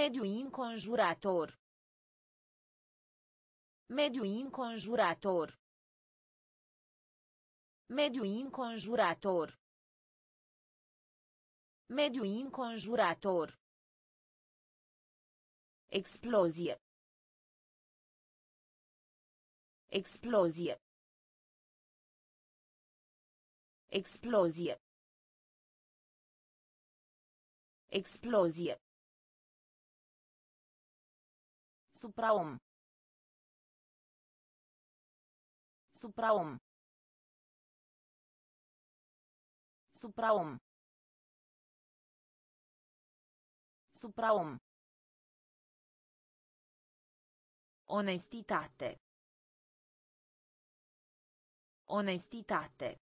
Mediu înconjurător. Mediu înconjurător. Mediu înconjurător. Mediu înconjurător. Explozie. Explozie. Explozie. Explozie. Supraom. Supraom. Supraom. Supraom. Onestitate. Onestitate.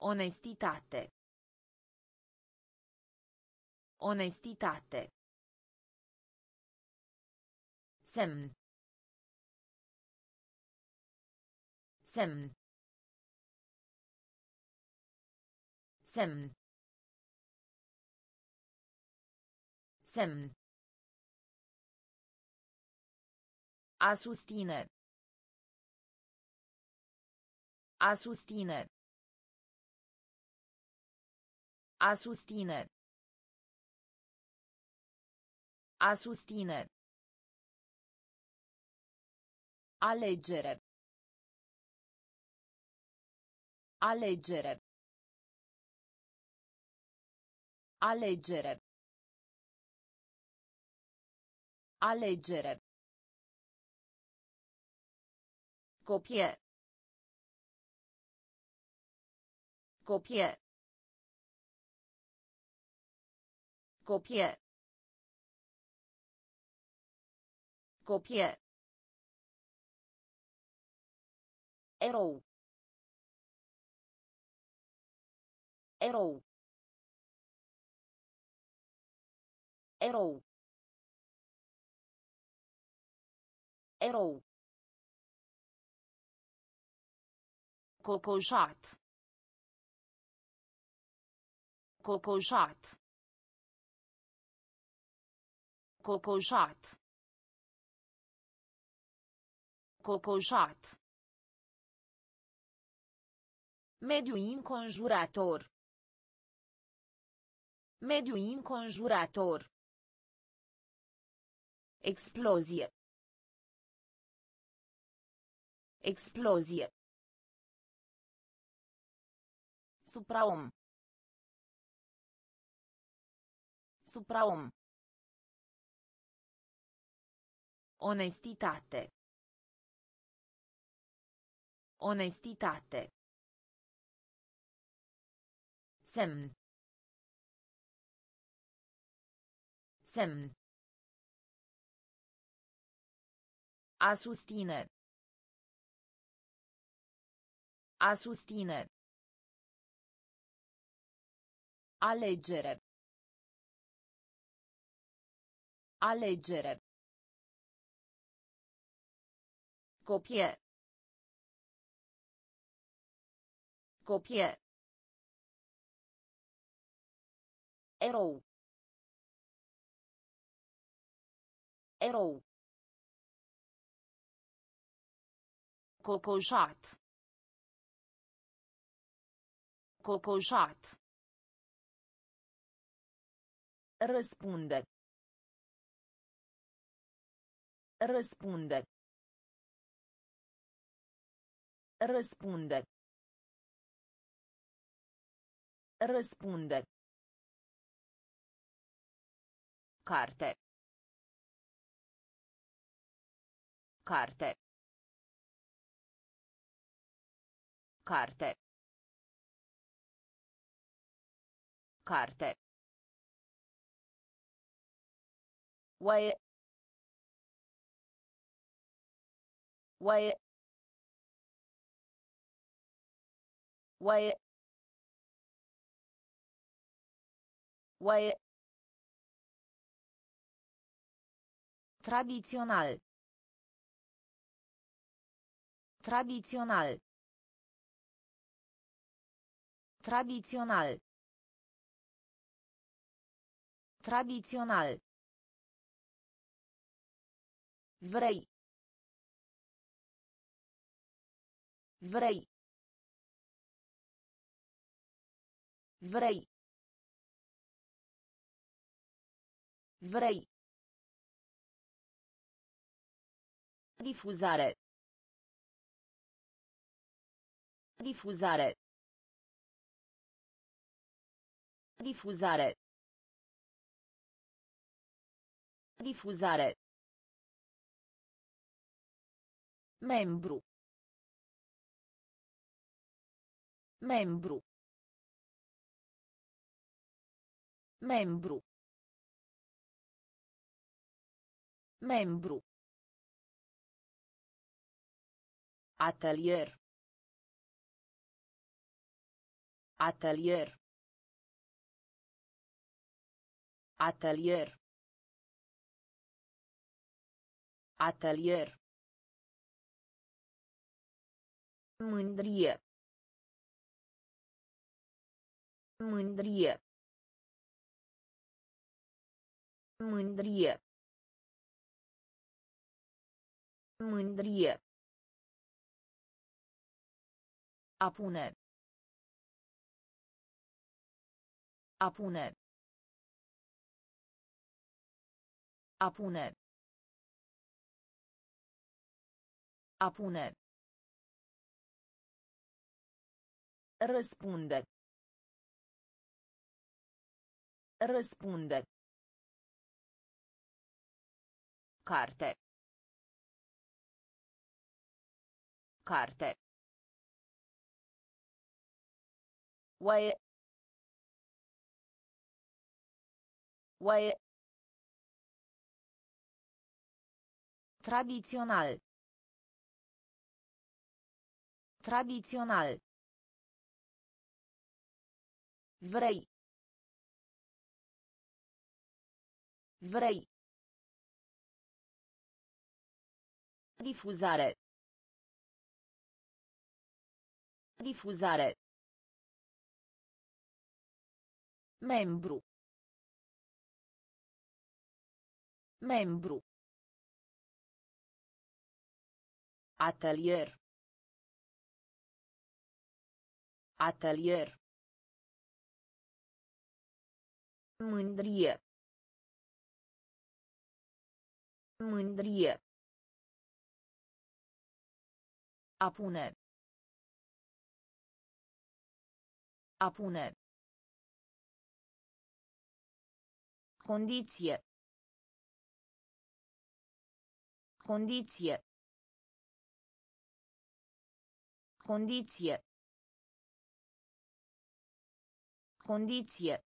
Onestitate. Onestitate. Semn. Semn. Semn. Semn. A susține. A susține. A susține. A susține. Alegere. Alegere. Alegere. Alegere. Copie. Copie. Copie. Copie. Erou. Erou. Erou. Erou. Cocoșat. Cocoșat. Cocoșat. Cocoșat. Mediu înconjurător. Mediu înconjurător. Explozie. Explozie. Supraom. Supraom. Onestitate. Onestitate. Semn. Semn. A susține. A susține. Alegere. Alegere. Copie. Copie. Erou. Erou. Cocoșat. Cocoșat. Răspunde. Răspunde. Răspunde. Răspunde. Carte. Carte. Carte. Carte. Oaie. Oaie. Oaie. Oaie. Tradițional. Tradițional. Tradițional. Tradițional. Vrei. Vrei. Vrei. Vrei. Difuzare. Difuzare. Difuzare. Difuzare. Membru. Membru. Membru. Membru. Atelier. Atelier. Atelier. Atelier. Mândrie. Mândrie. Mândrie. Mândrie. A pune. A pune. A pune. A pune. Răspunde. Răspunde. Carte. Carte. Oaie. Oaie. Tradițional. Tradițional. Vrei. Vrei. Difuzare. Difuzare. Membru. Membru. Atelier. Atelier. Mândrie. Mândrie. A pune. Condiție. Condiție. Condiție. Condiție.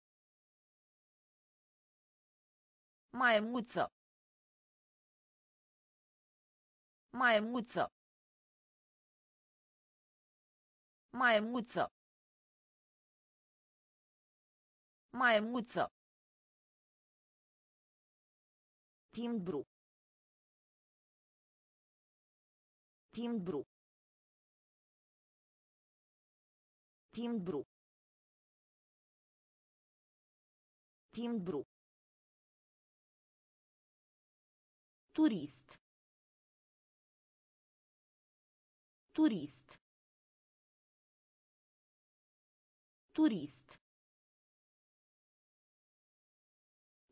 Maimuță. Maimuță. Maimuță. Maimuță. Timbru. Timbru. Timbru. Timbru. Turist. Turist. Turist.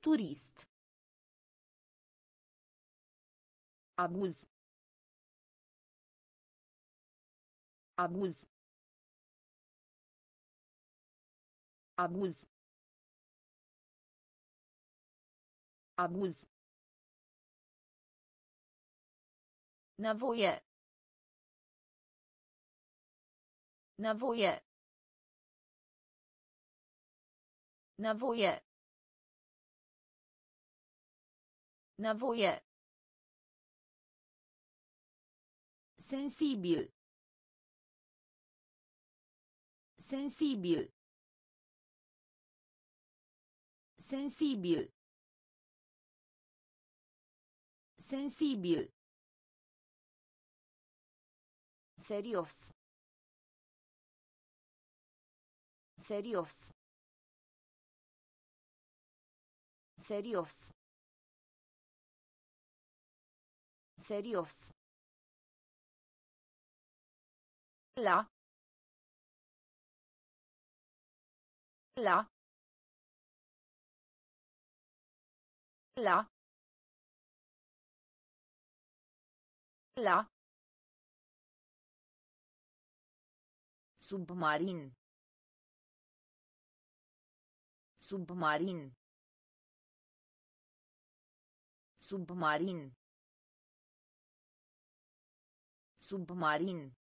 Turist. Abuz. Abuz. Abuz. Abuz. Nawoje. Nawoje. Nawoje. Nawoje. Sensibil. Sensibil. Sensibil. Sensibil. Serios. Serios. Serios. Serios. La. La. La. La. Submarin. Submarin. Submarin. Submarin.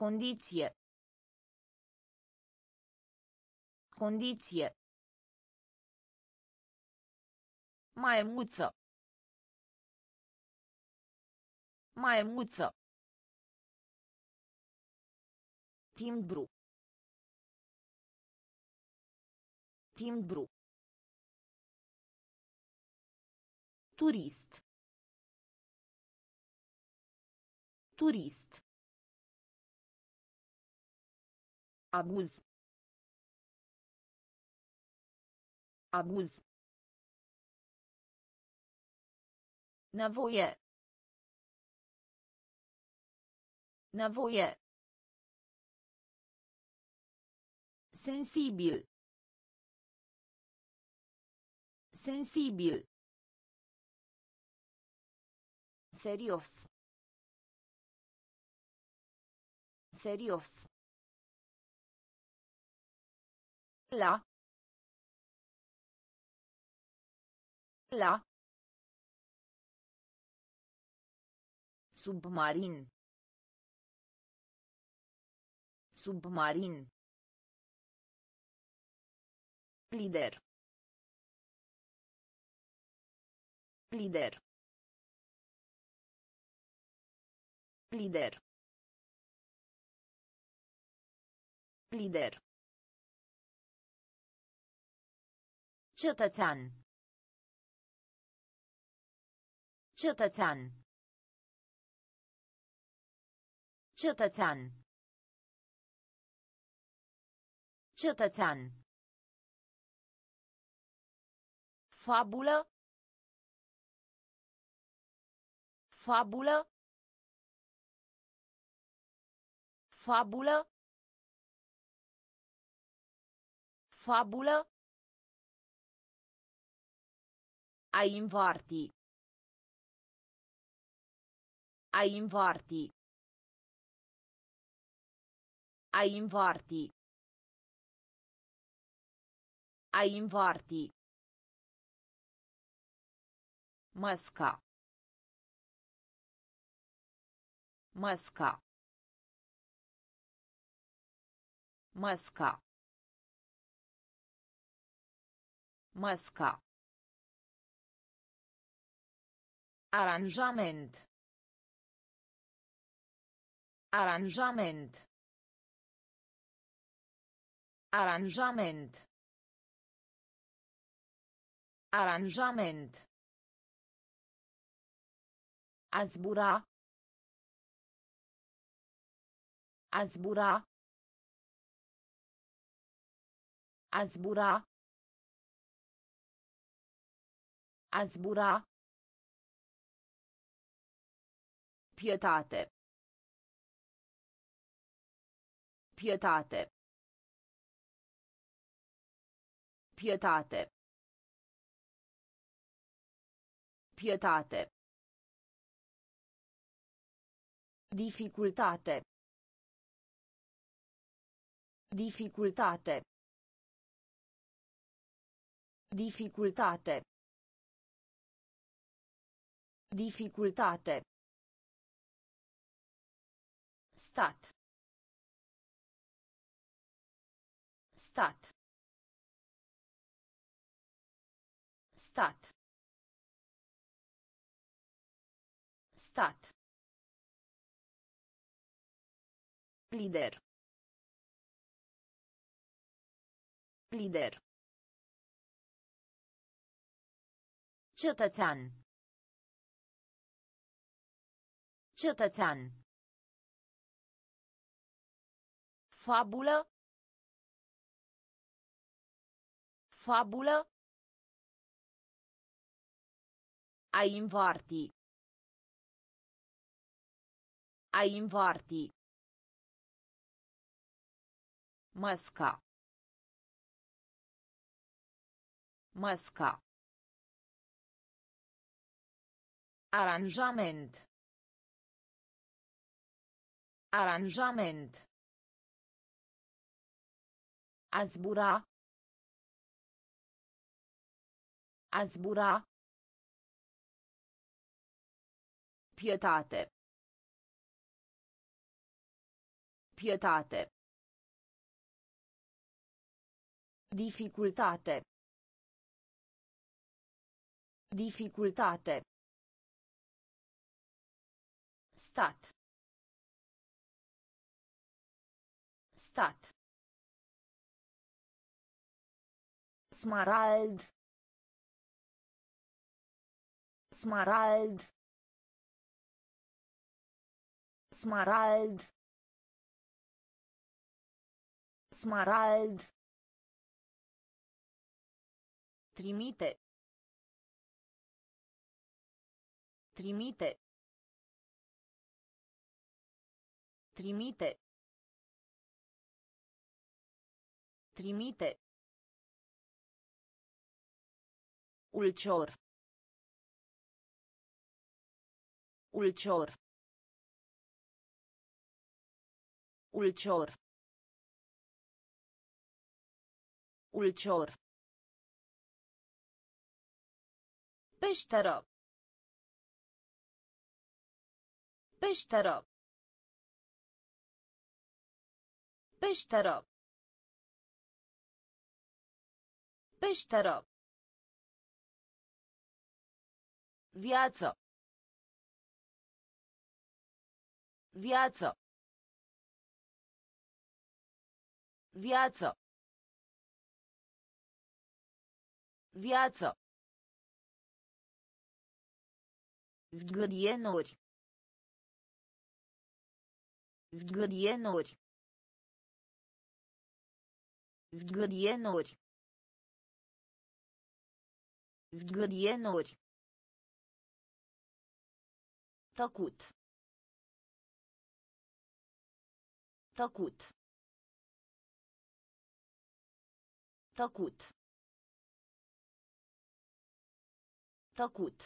Condiție. Condiție. Maimuță. Maimuță. Timbru. Timbru. Turist. Turist. Abuz. Abuz. Nevoie. Nevoie. Sensibil. Sensibil. Serios. Serios. La. La. Submarin. Submarin. Lider. Lider. Lider. Lider. Cetățean. Cetățean. Cetățean. Cetățean. Fabulă. Fabulă. Fabulă. Fabulă. A invarti. A invarti. A invarti. A invarti. Masca. Masca. Masca. Masca. Aranjament. Aranjament. Aranjament. Aranjament. A zbura. A zbura. Pietate. Pietate. Pietate. Pietate. Dificultate. Dificultate. Dificultate. Dificultate. Stat. Stat. Stat. Stat. Lider. Lider. Cetățean. Cetățean. Fabulă. Fabulă. A invarti. A invarti. Masca. Masca. Aranjament. Aranjament. A zbura. A zbura. Pietate. Pietate. Dificultate. Dificultate. Stat. Stat. Smarald. Smarald. Smarald. Smarald. Trimite. Trimite. Trimite. Trimite. Ulcior. Ulcior. Ulcior. Ulcior. Peșteră. Peșteră. Peșteră. Peșteră. Viață. Viață. Viață. Viață. Zgârienuri. Zgârienuri. Zgârienuri. Zgârienuri. Tăcut. Tăcut. Tăcut. Tăcut.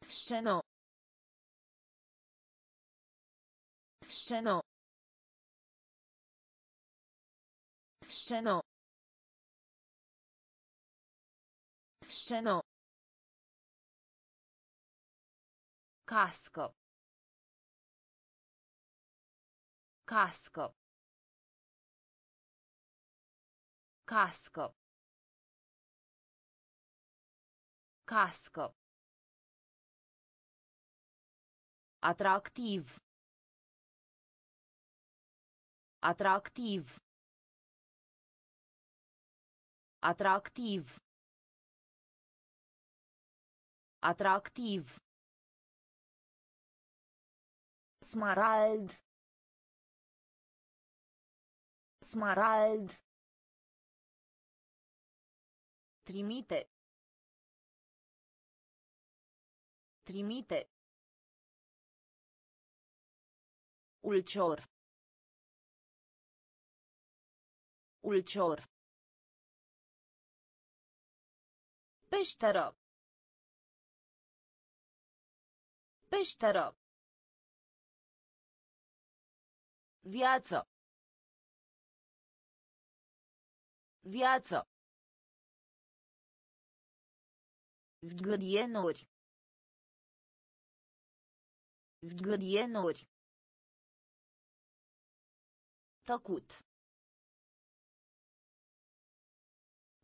Scenă. Scenă. Scenă. Scenă. Cască. Cască. Cască. Cască. Atractiv. Atractiv. Atractiv. Atractiv. Smarald. Smarald. Trimite. Trimite. Ulcior. Ulcior. Peșteră. Peșteră. Viață. Viață. Zgârienuri. Zgârienuri. Tăcut.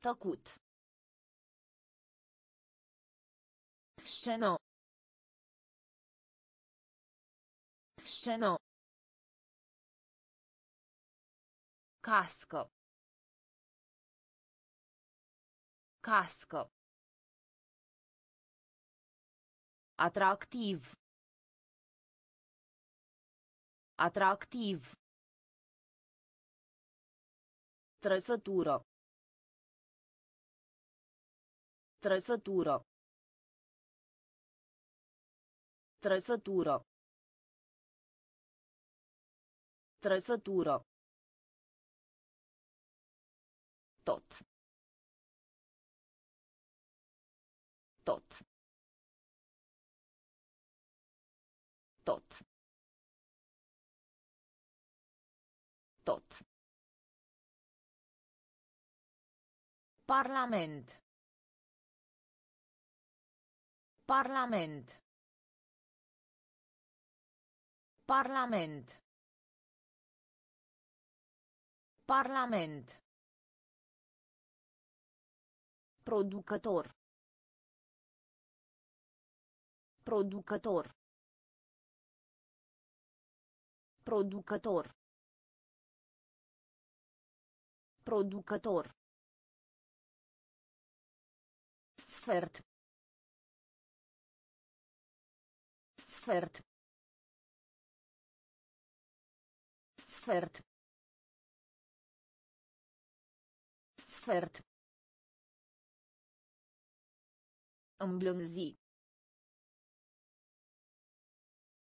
Tăcut. Scenă. Scenă. Cască. Cască. Atractiv. Atractiv. Trăsătură. Trăsătură. Trăsătură. Trăsătură. Tot. Tot. Tot. Tot. Parlament. Parlament. Parlament. Parlament. Producător. Producător. Producător. Producător. Sfert. Sfert. Sfert. Sfert. Îmblânzi.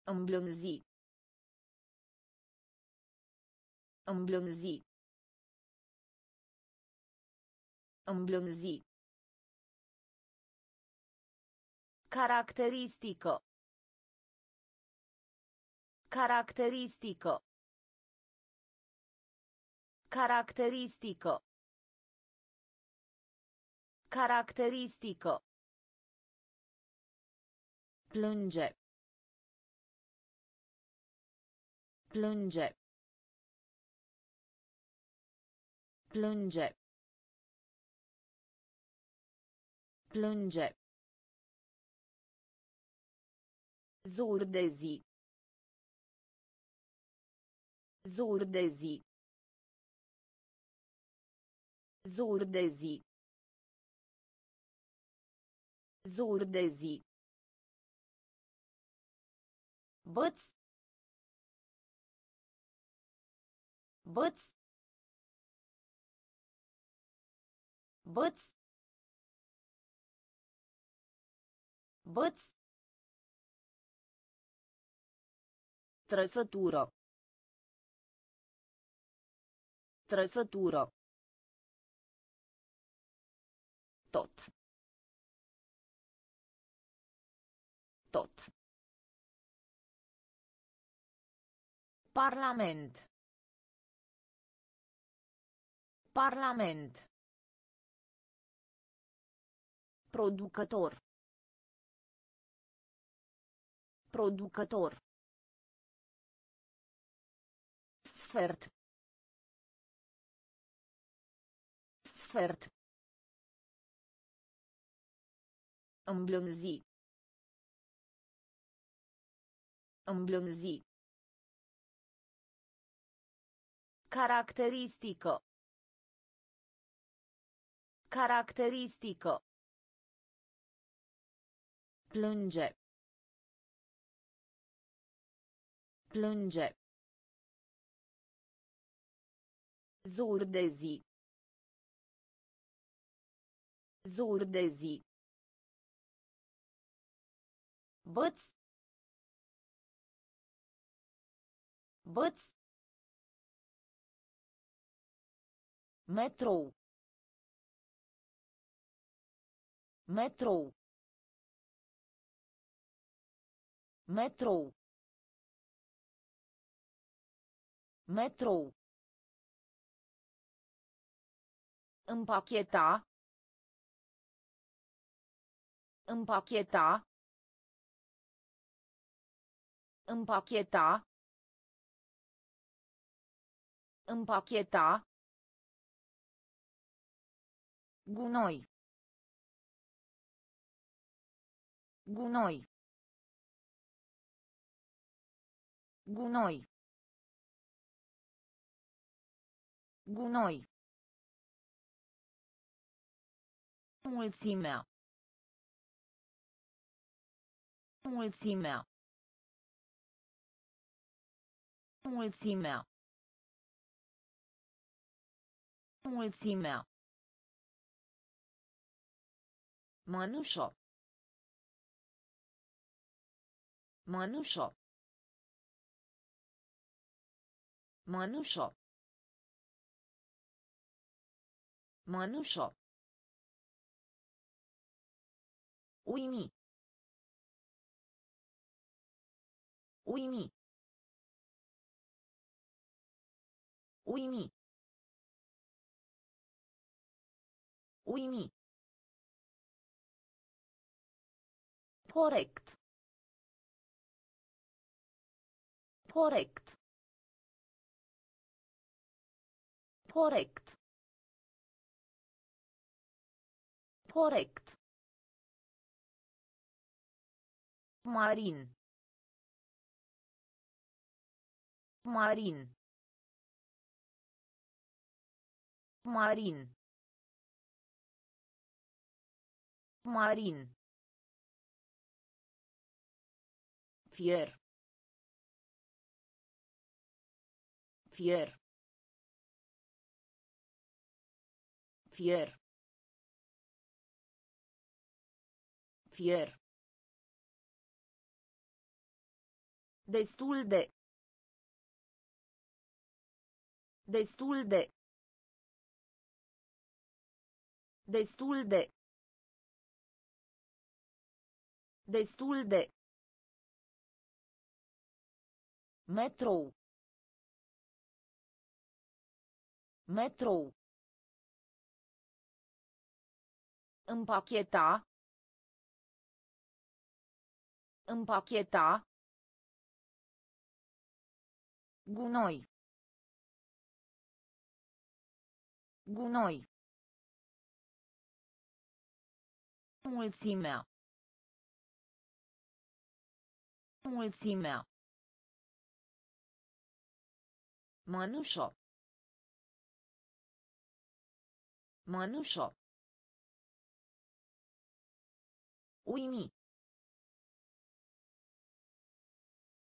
Îmblânzi. Îmblânzi. Îmblânzi. Caracteristică. Caracteristică. Caracteristică. Caracteristică. Plânge. Plânge. Plânge. Plânge. Zur de zi. Zur de zi. Zur de zi. Zur de zi. Băț. Băț. Băț. Băț. Trăsătură. Trăsătură. Tot. Tot. Parlament. Parlament. Producător. Producător. Sfert. Sfert. Îmblânzi. Îmblânzi. Caracteristică. Caracteristică. Plânge. Plânge. Zur de zi. Zur de zi. Băț. Băț. Metrou. Metrou. Metrou. Metrou. Împacheta. Împacheta. Împacheta. Împacheta. Gunoi. Gunoi. Gunoi. Gunoi. Mulțimea. Mulțimea. Mulțimea. Mulțimea. Mănușo. Mănușo. Mănușo. Mănușo. Uimi. Uimi. Uimi. Uimi. Corect. Corect. Corect. Corect. Marin. Marin. Marin. Marin. Fier. Fier. Fier. Fier. Destul de. Destul de. Destul de. Destul de. Metrou. Metrou. Împacheta. Împacheta. Gunoi. Gunoi. Mulțimea. Mulțimea. Mănușo. Mănușo. Uimi.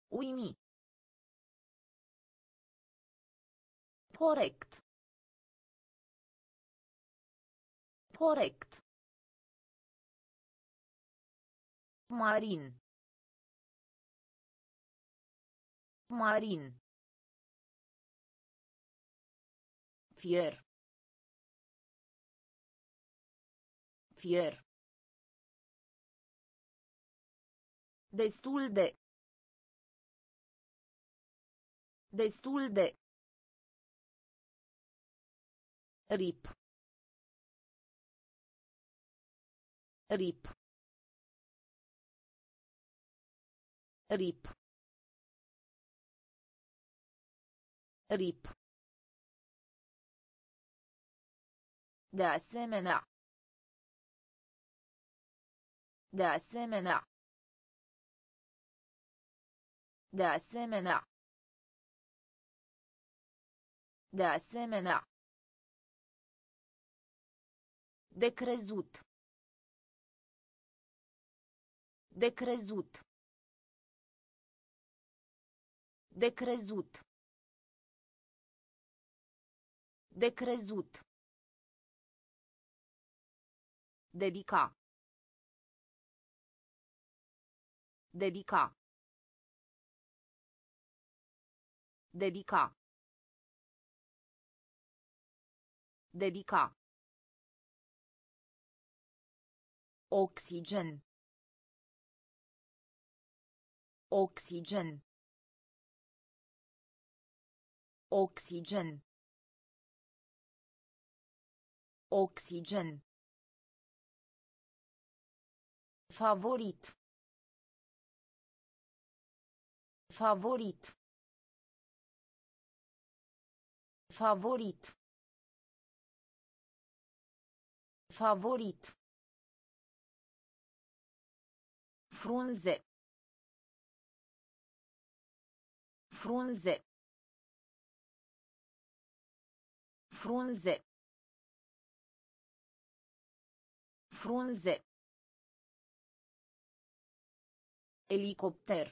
Uimi. Corect. Corect. Marin. Marin. Fier. Fier. Destul de. Destul de. Rip. Rip. Rip. Rip. De asemenea. De asemenea. De asemenea. De asemenea. De crezut. De crezut. De crezut. De crezut. Dedica. Dedica. Dedica. Dedica. Oxigen. Oxigen. Oxigen. Oxigen. Favorit. Favorit. Favorit. Favorit. Frunze. Frunze. Frunze. Frunze. Elicopter.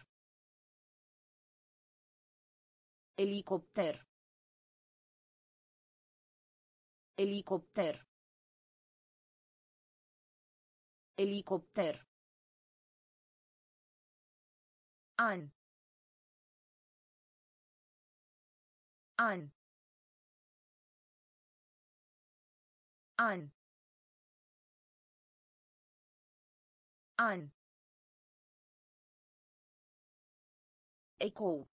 Elicopter. Elicopter. Elicopter. An. An. An. An. Ecou.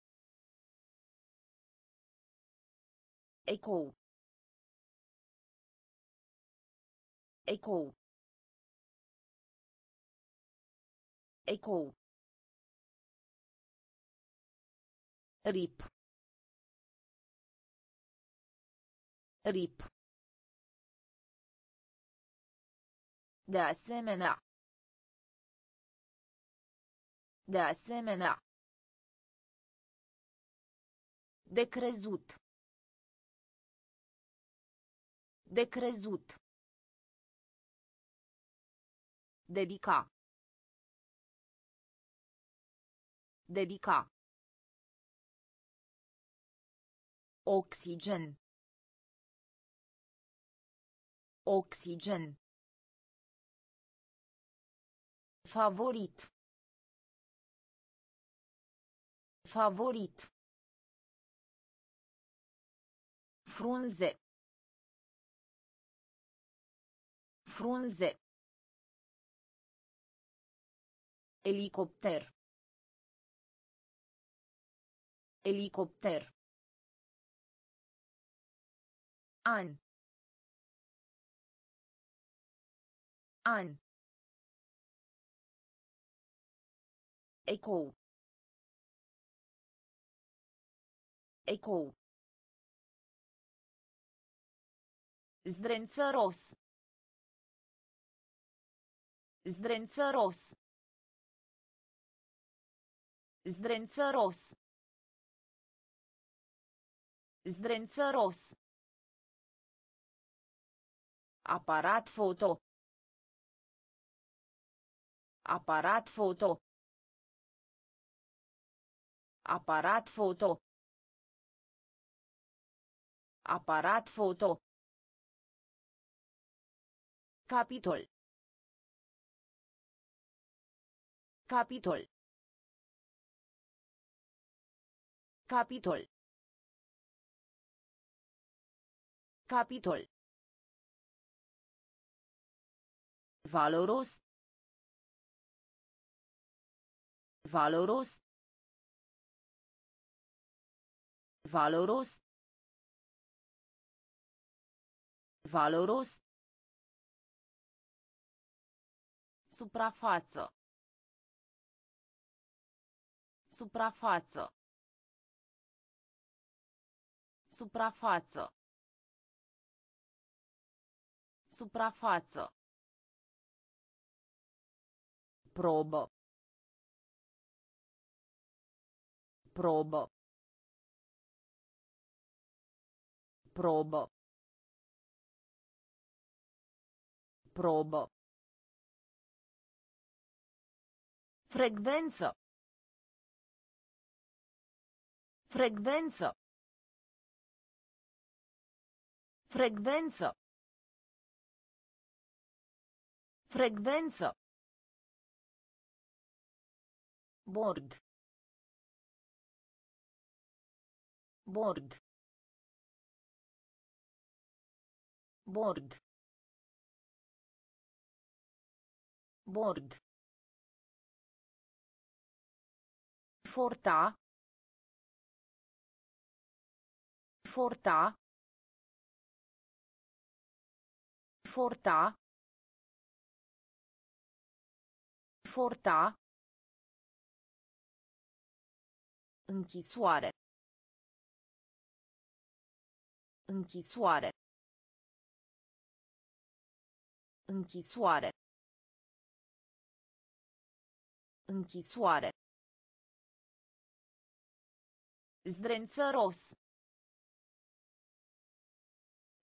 Ecou. Ecou. Ecou. Rip. Rip. De asemenea. De asemenea. De crezut. De crezut. Dedica. Dedica. Oxigen. Oxigen. Favorit. Favorit. Frunze. Frunze. Elicopter. Elicopter. An. An. Ecou. Ecou. Zdrențăros. Zdrențăros. Zdrențăros. Zdrențăros. Aparat foto. Aparat foto. Aparat foto. Aparat foto. Capitol. Capitol. Capitol. Capitol. Valoros. Valoros. Valoros. Valoros. Suprafață. Suprafață. Suprafață. Suprafață. Probă. Probă. Probă. Probă. Frecvență. Frecvență. Frecvență. Frecvență. Bord. Bord. Bord. Bord. Forta. Forta. Forta. Forta. Închisoare. Închisoare. Închisoare. Închisoare. Zdrențăros.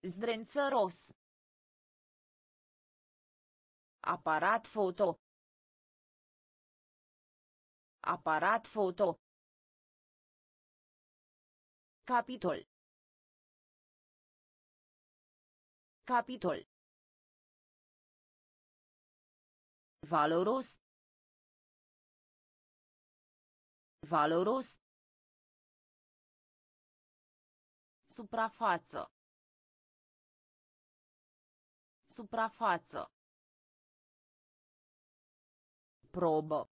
Zdrențăros. Aparat foto. Aparat foto. Capitol. Capitol. Valoros. Valoros. Suprafață. Suprafață. Probă.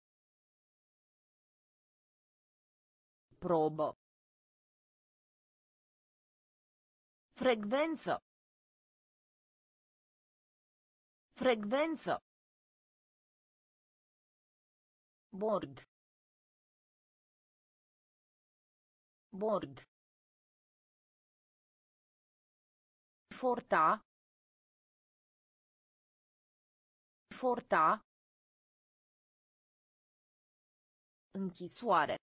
Probă. Frecvență. Frecvență. Bord. Bord. Forta. Forta. Închisoare.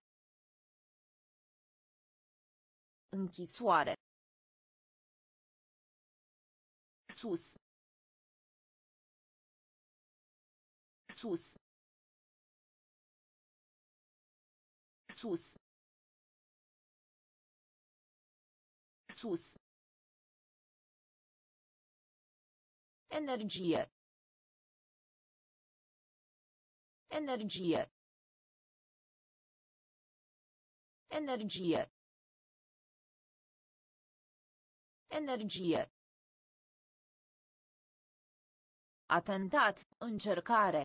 Închisoare. Sus. Sus. Sus. Sus. Energie. Energie. Energie. Energie. Atentat, încercare.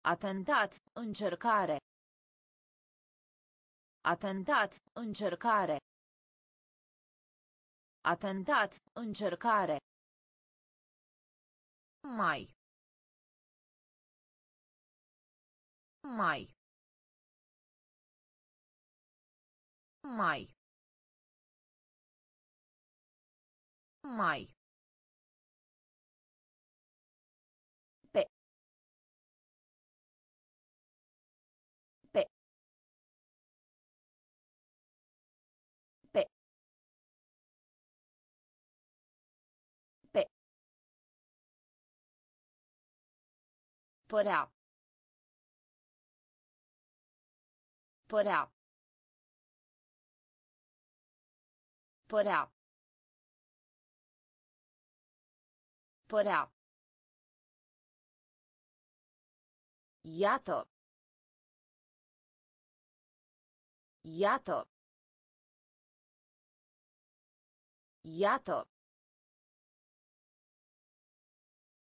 Atentat, încercare. Atentat, încercare. Atentat, încercare. Mai. Mai. Mai. Mai. Părea. Părea. Părea. Părea. Iată. Iată. Iată.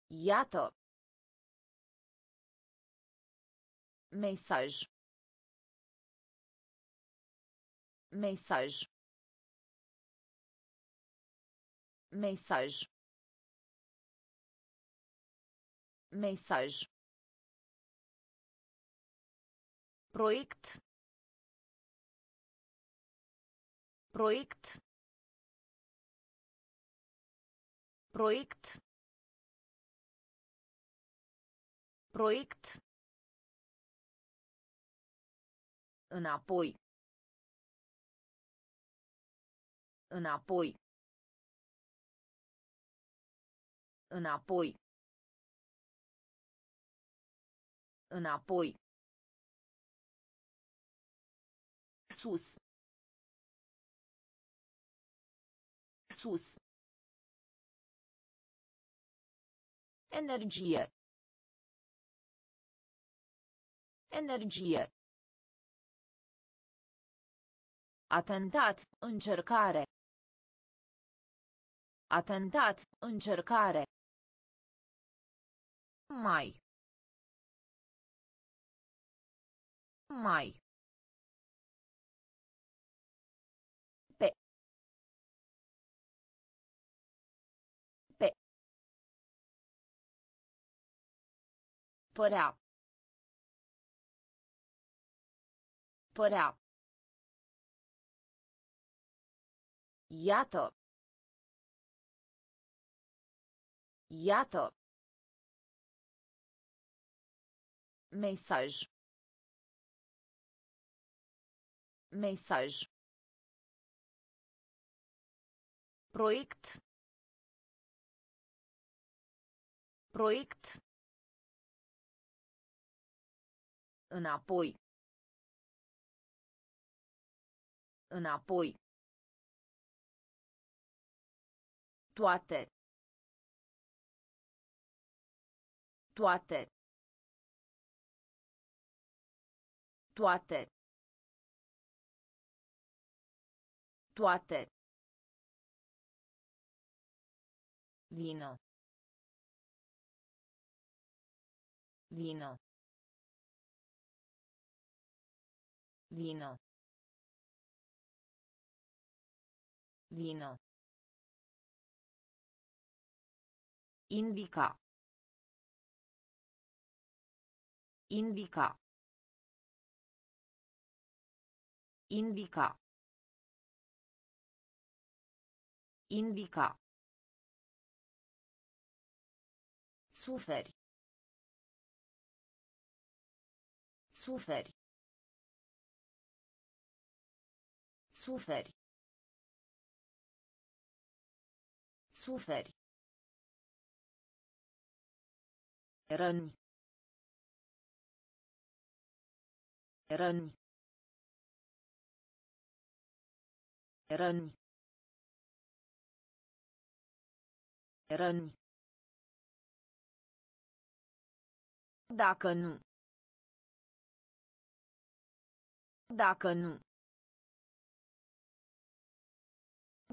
Iată. Mesaj. Mesaj. Mesaj. Mesaj. Proiect. Proiect. Proiect. Proiect. Înapoi. Înapoi. Înapoi. Înapoi. Sus. Sus. Energie. Energie. Atentat, încercare. Atentat, încercare. Mai. Mai. Pe. Pe. Părea. Părea. Iată. Iată. Mesaj. Mesaj. Proiect. Proiect. Înapoi. Înapoi. Toate. Toate. Toate. Toate. Vino. Vino. Vino. Vino. Indica. Indica. Indica. Indica. Suferi. Suferi. Suferi. Suferi. Răni. Răni. Răni. Răni. Dacă nu. Dacă nu.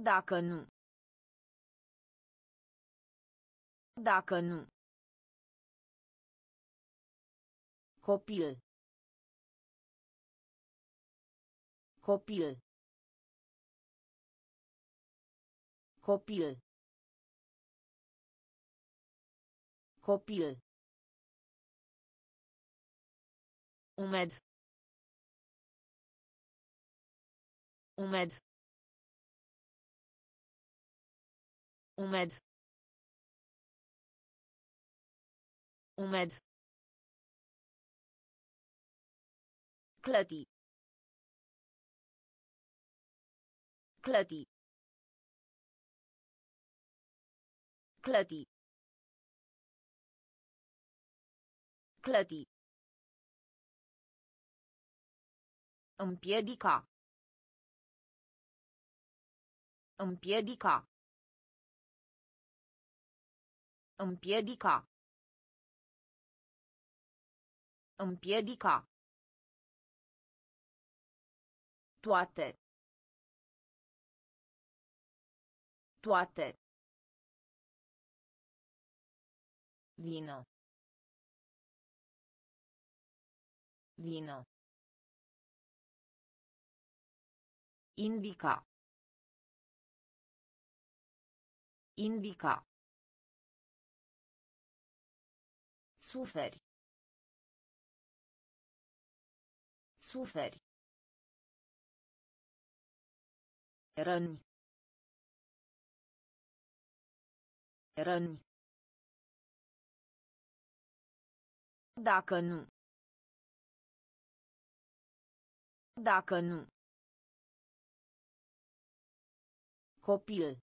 Dacă nu. Dacă nu. Copil. Copil. Copil. Copil. Umed. Umed. Umed. Umed. Clăti. Clăti. Clăti. Clăti. Împiedica. Împiedica. Împiedica. Împiedica. Toate. Toate. Vino. Vino. Indica. Indica. Suferi. Suferi. Răni. Răni. Dacă nu. Dacă nu. Copil.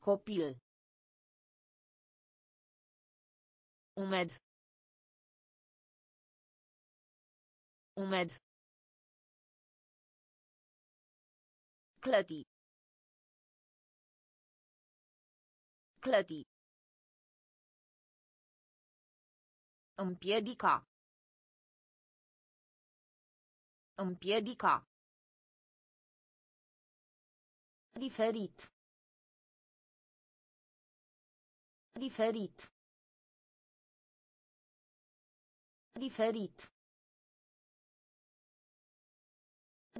Copil. Umed. Umed. Clăti. Clăti. Împiedica. Împiedica. Diferit. Diferit. Diferit.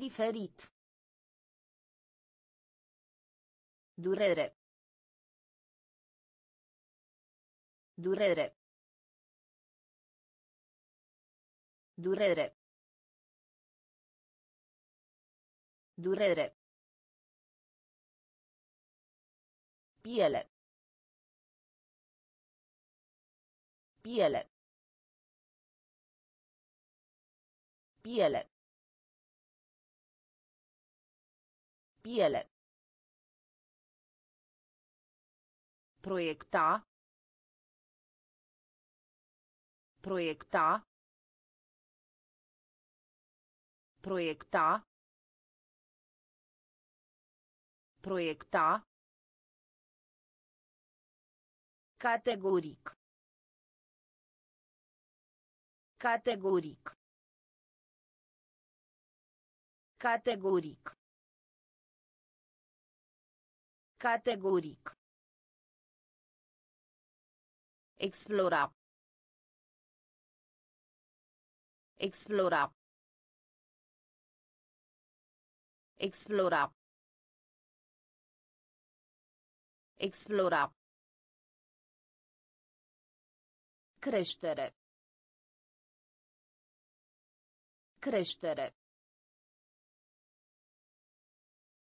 Diferit. Durere. Durere. Durere. Durere. Piele. Piele. Piele. Piele. Proiecta. Proiecta. Proiecta. Proiecta. Categoric. Categoric. Categoric. Categoric. Explora. Explora. Explora. Explora. Creștere. Creștere.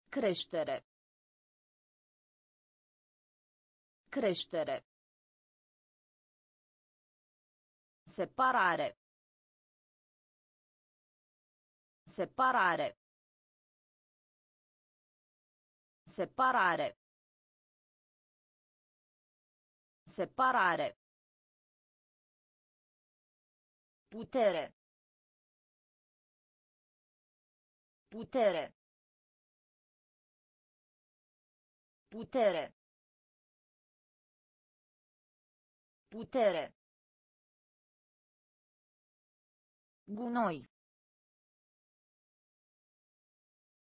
Creștere. Creștere. Separare. Separare. Separare. Separare. Putere. Putere. Putere. Putere. Gunoi.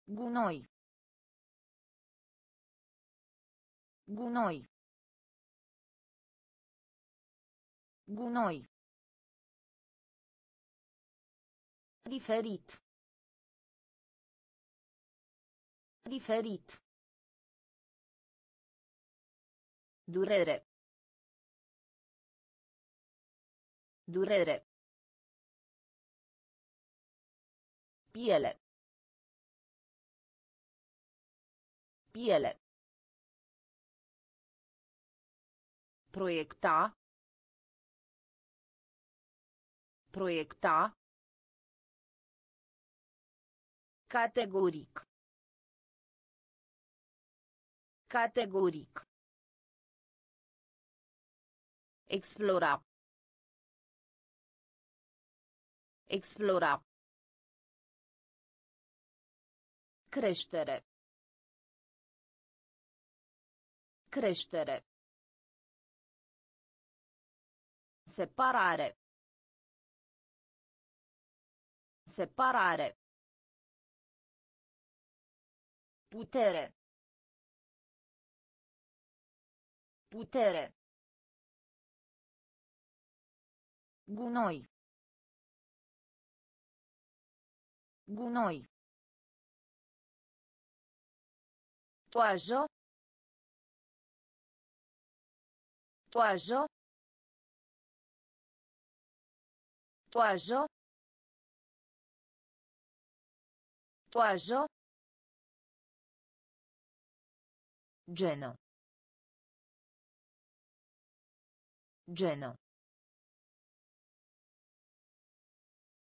Gunoi. Gunoi. Gunoi. Diferit. Diferit. Durere. Durere. Piele. Piele. Proiecta. Proiecta. Categoric. Categoric. Explora. Explora. Creștere. Creștere. Separare. Separare. Putere. Putere. Gunoi. Gunoi. Toajo. Toajo. Toajo. Toajo. Geno. Geno.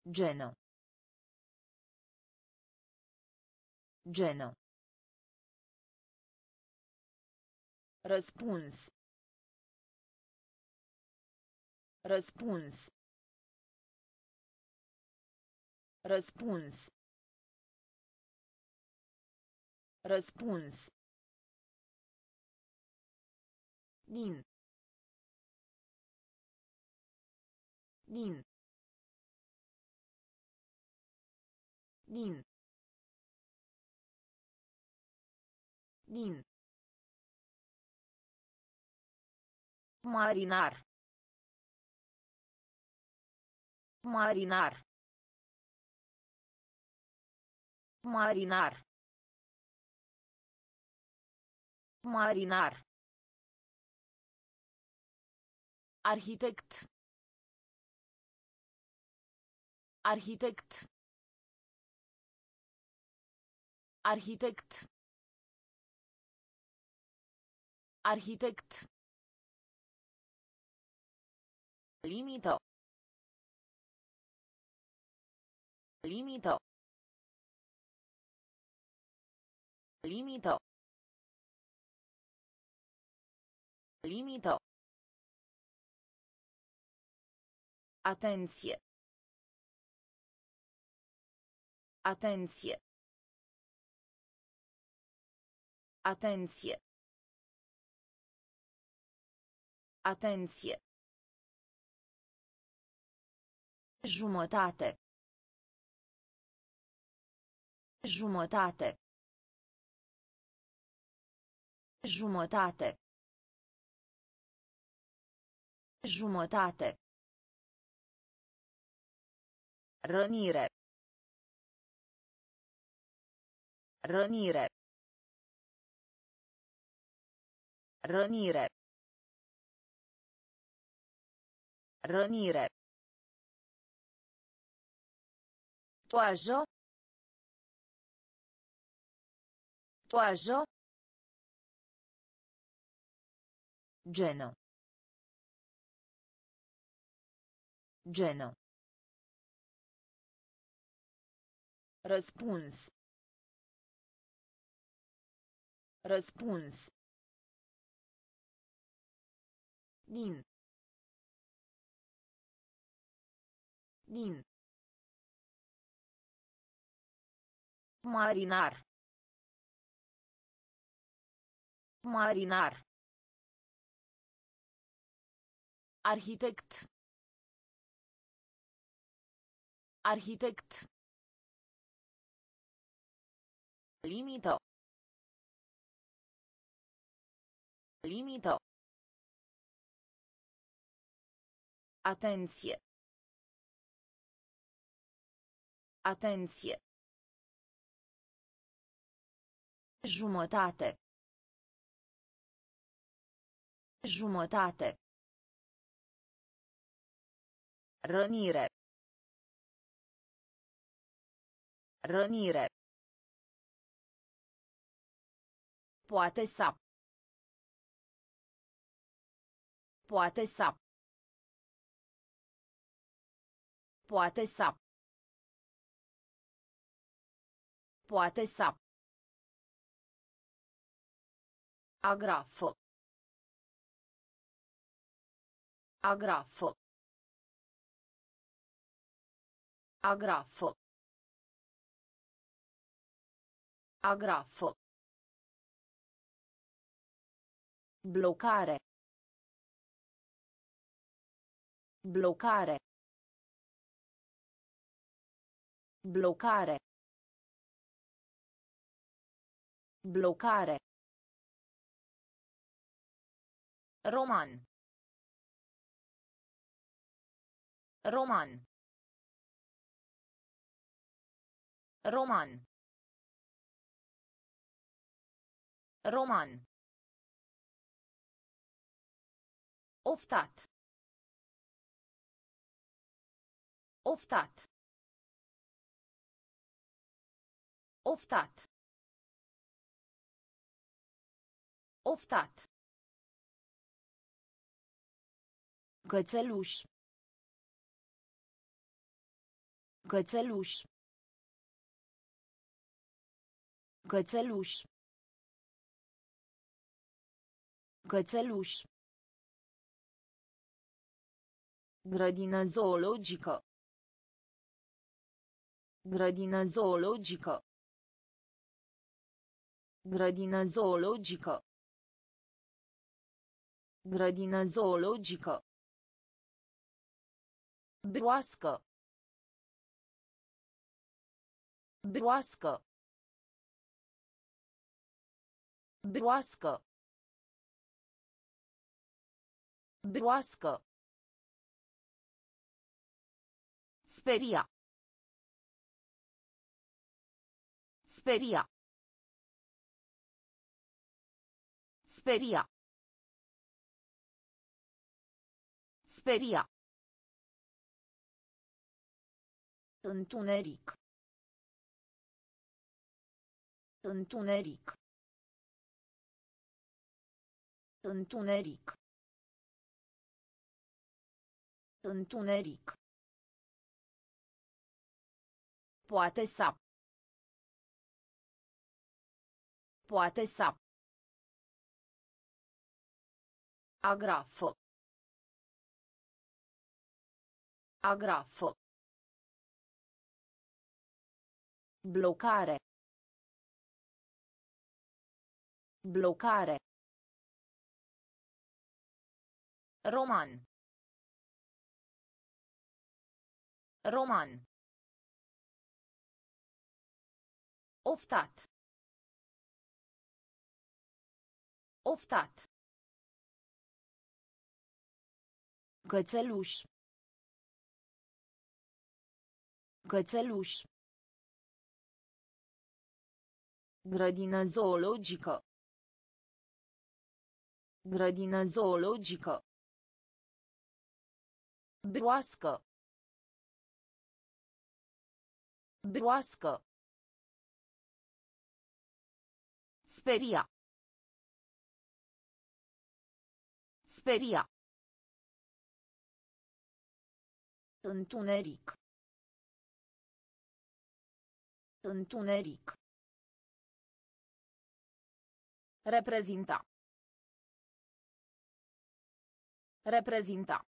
Geno. Geno. Răspuns. Răspuns. Răspuns. Răspuns. Din. Din. Din. Din. Marinar. Marinar. Marinar. Marinar. Arhitect. Arhitect. Arhitect. Arhitect. Limită. Limită. Limită. Limită. Atenție. Atenție. Atenție. Atenție. Jumătate. Jumătate. Jumătate. Jumătate. Rănire. Rănire. Rănire. Rănire. Toajo. Toajo. Geno. Geno. Răspuns. Răspuns. Din. Din. Marinar. Marinar. Arhitect. Arhitect. Limită. Limită. Atenție. Atenție. Jumătate. Jumătate. Rănire. Rănire. Poate să. Poate să. Poate să. Poate să. Agrafo. Agrafo. Agrafo. Agrafo. Blocare. Blocare. Blocare. Blocare. Roman. Roman. Roman. Roman. Oftat. Oftat. Oftat. Oftat. Cățeluș. Cățeluș. Cățeluș. Cățeluș. Grădină zoologică. Grădină zoologică. Grădină zoologică. Grădină zoologică. Broască. Broască. Broască. Broască. Speria. Speria. Speria. Speria. Întuneric. Întuneric. Întuneric. Întuneric. Poate să. Poate să. Agrafo. Agrafo. Blocare. Blocare. Roman. Roman. Oftat. Oftat. Cățeluș. Cățeluș. Grădină zoologică. Grădină zoologică. Broască. Broască. Speria. Speria. Întuneric. Întuneric. Reprezenta. Reprezenta.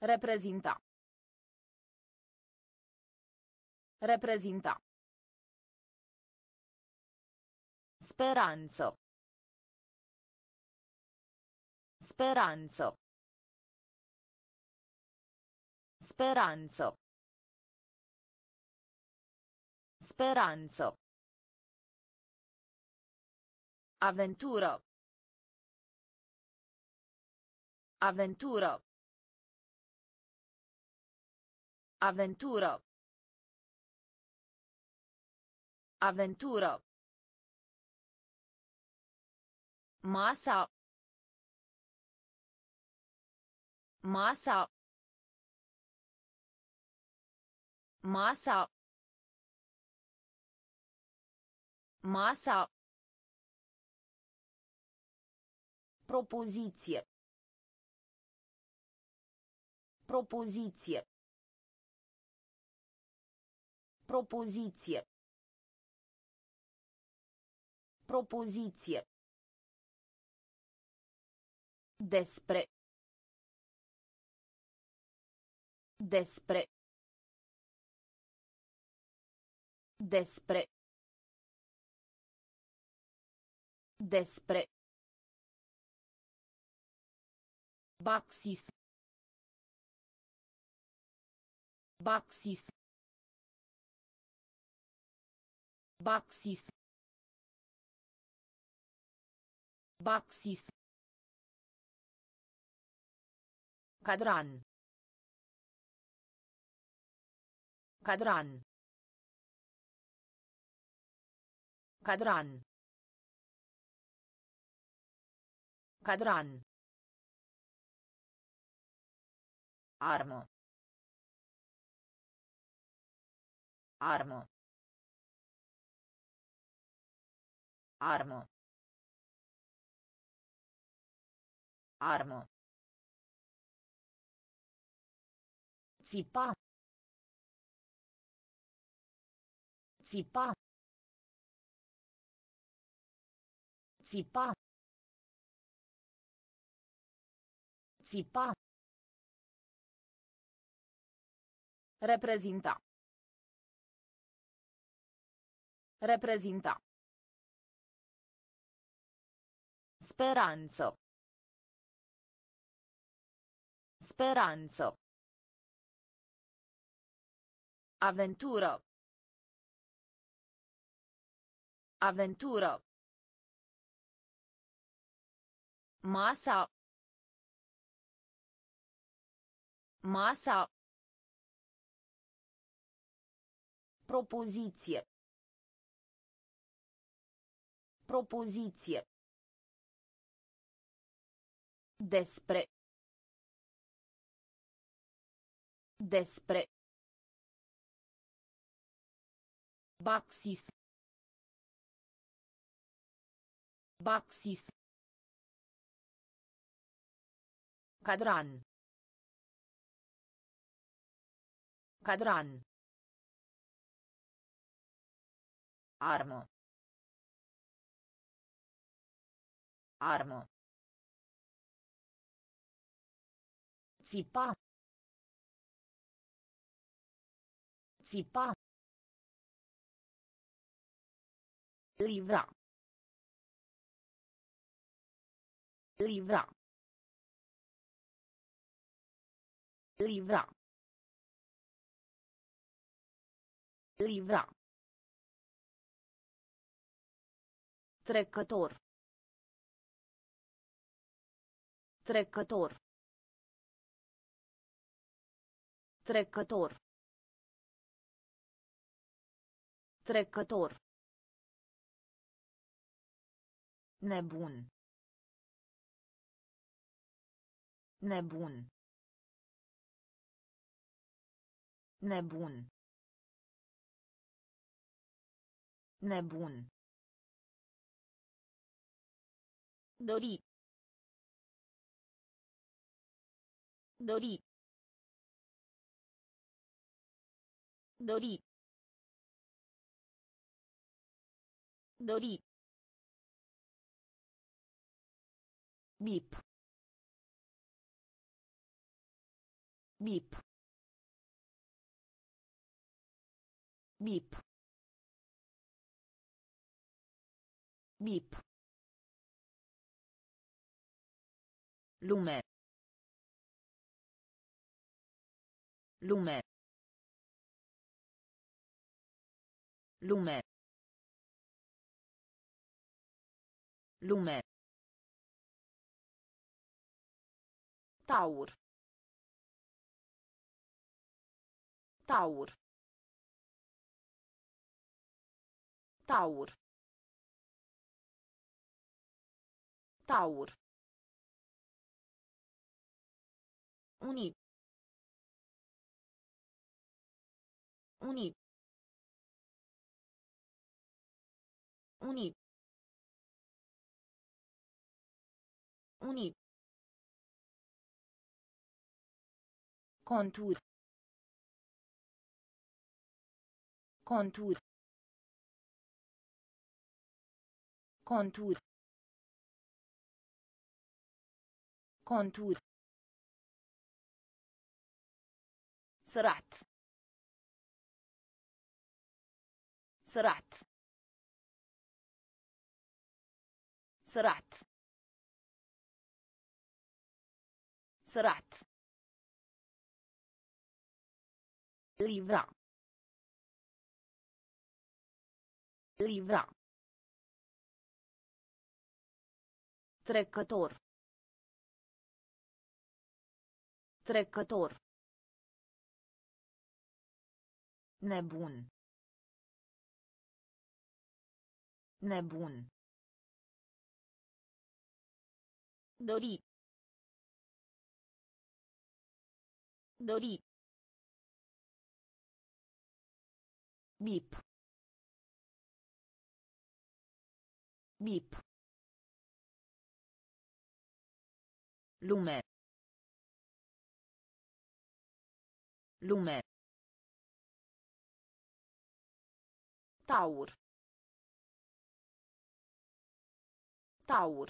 Reprezenta. Reprezenta. Speranzo. Speranzo. Speranzo. Speranzo. Avventura. Avventura. Avventura. Avventura. Massa. Massa. Massa. Massa. Propoziție. Propoziție. Propoziție. Propoziție. Despre. Despre. Despre. Despre. Baxis. Baxis. Baxis. Baxis. Cadran. Cadran. Cadran. Cadran. Armo. Armo. Armo. Armo. Zippa. Zippa. Zippa. Zippa. Reprezenta. Reprezenta. Speranzo. Speranzo. Avventuro. Avventuro. Massa. Massa. Propoziție. Propoziție. Despre. Despre. Baxis. Baxis. Cadran. Cadran. Armă. Armă. Țipa. Țipa. Livra. Livra. Livra. Livra. Trecător. Trecător. Trecător. Trecător. Nebun. Nebun. Nebun. Nebun. Dori. Dori. Dori. Dori. Bip. Bip. Bip. Bip. Lume. Lume. Lume. Lume. Taur. Taur. Taur. Taur. Unit. Unit. Unit. Unit. Contur. Contur. Contur. Contur. Sărat. Sărat. Sărat. Sărat. Livra. Livra. Trecător. Trecător. Nebun. Nebun. Dori. Dori. Bip. Bip. Lume. Lume. Taur. Taur.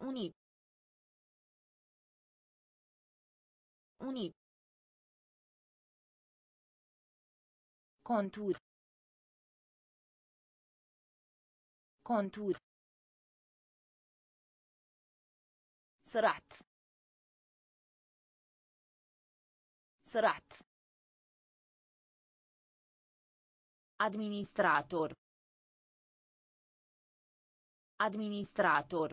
Unit. Unit. Contur. Contur. سرعت سرعت Administrator. Administrator.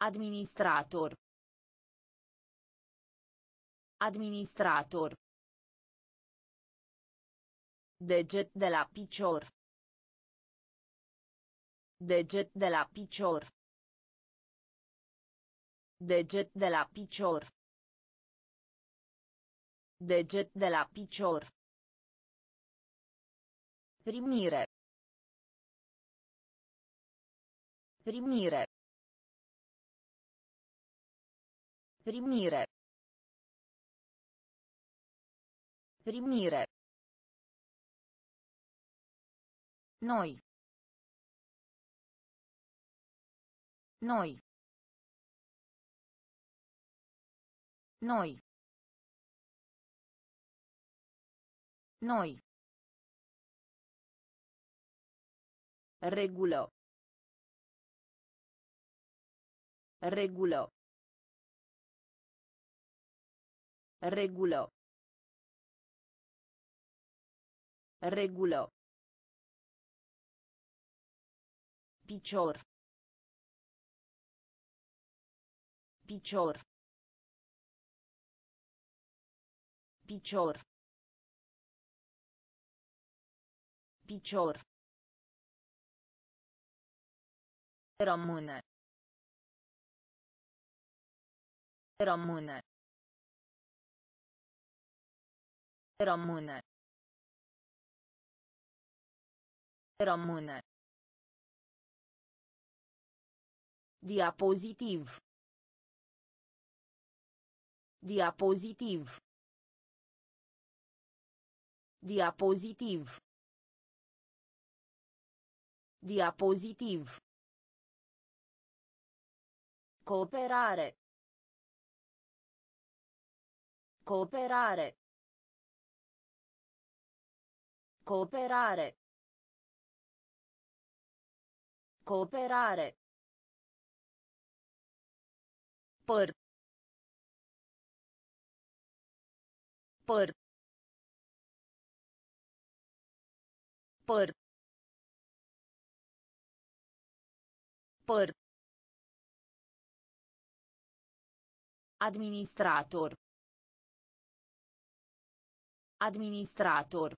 Administrator. Administrator. Deget de la picior. Deget de la picior. Deget de la picior. Deget de la picior. Primire. Primire. Primire. Primire. Noi. Noi. Noi. Noi. Regulă. Regulă. Regulă. Regulă. Picior. Picior. Picior. Picior. Rămâne. Rămâne. Rămâne. Rămâne. Diapozitiv. Diapozitiv. Diapozitiv. Diapozitiv. Cooperare. Cooperare. Cooperare. Cooperare. Păr. Păr. Păr. Păr. Administrator. Administrator.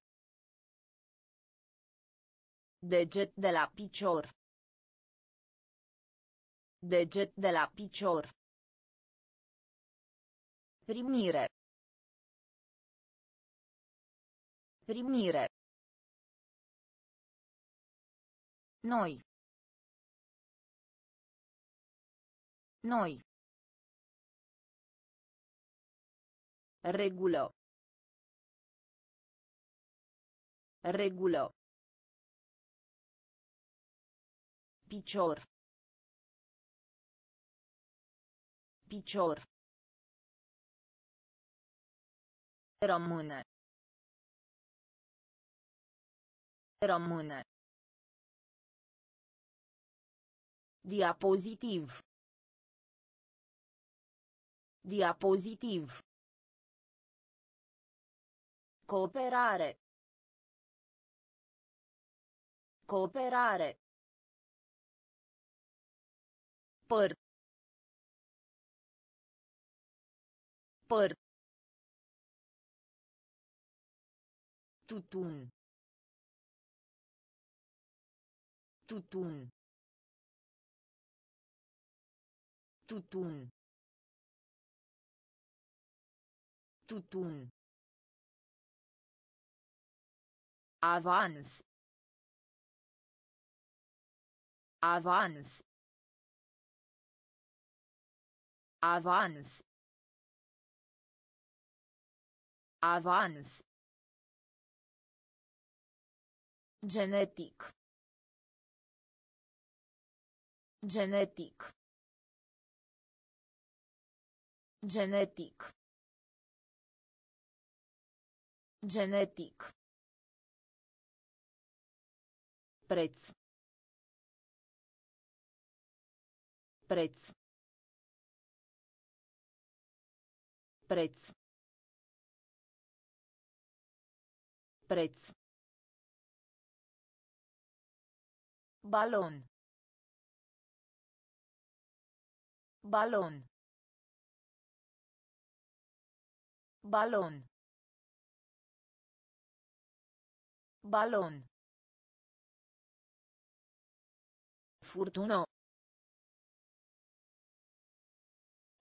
Deget de la picior. Deget de la picior. Primire. Primire. Noi. Noi. Regulă. Regulă. Picior. Picior. Rămâne. Rămâne. Diapozitiv. Diapozitiv. Cooperare. Cooperare. Păr. Păr. Tutun. Tutun. Tutun. Tutun. Avans. Avans. Avans. Avans. Genetic. Genetic. Genetic. Genetic. Preț. Preț. Preț. Preț. Balon. Balon. Balon. Balon. Furtună.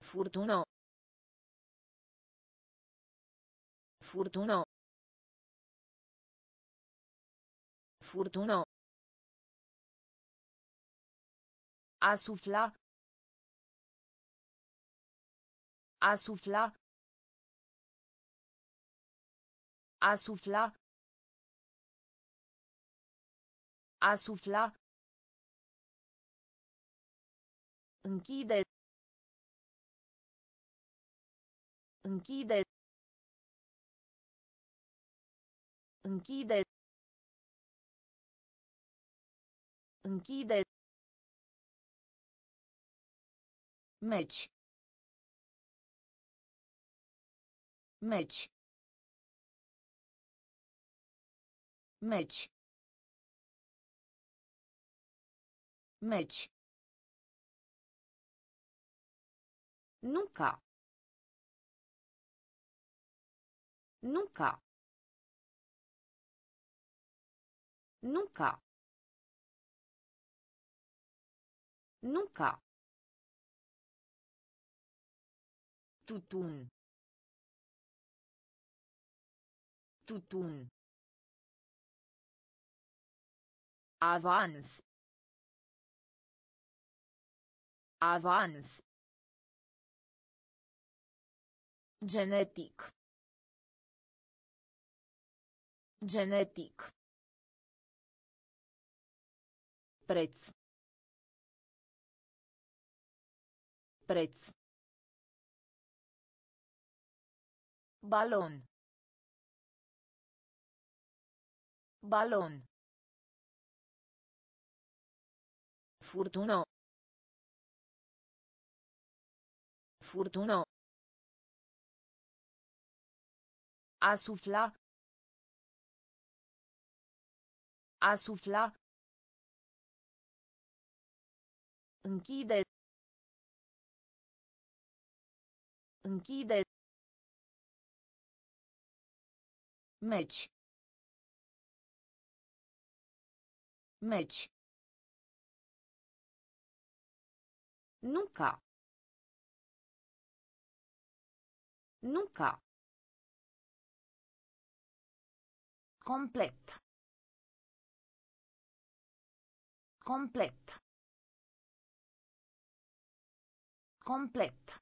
Furtună. Furtună. Furtună. A sufla. A sufla. Închide. Închide. Închide. Închide. Meci. Meci. Meci. Meci. Nunca. Nunca. Nunca. Nunca. Tutun. Tutun. Avans. Avans. Genetic. Genetic. Preț. Preț. Balon. Balon. Furtună. Furtună. A sufla. A sufla. Închide. Închide. Meci. Meci. Nunca. Nunca. Complet. Complet. Complet.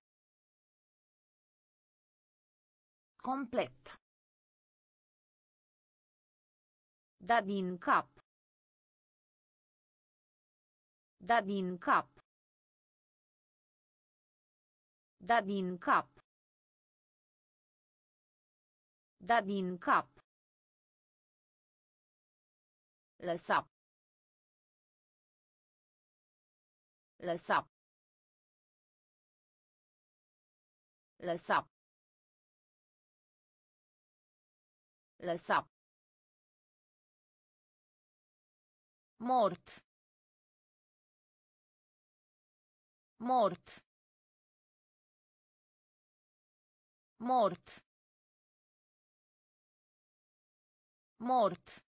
Complet. Da din cap. Da din cap. Da din cap. Da din cap. Lăsa. Lăsa. Lăsa. Lăsa. Mort. Mort. Mort. Mort.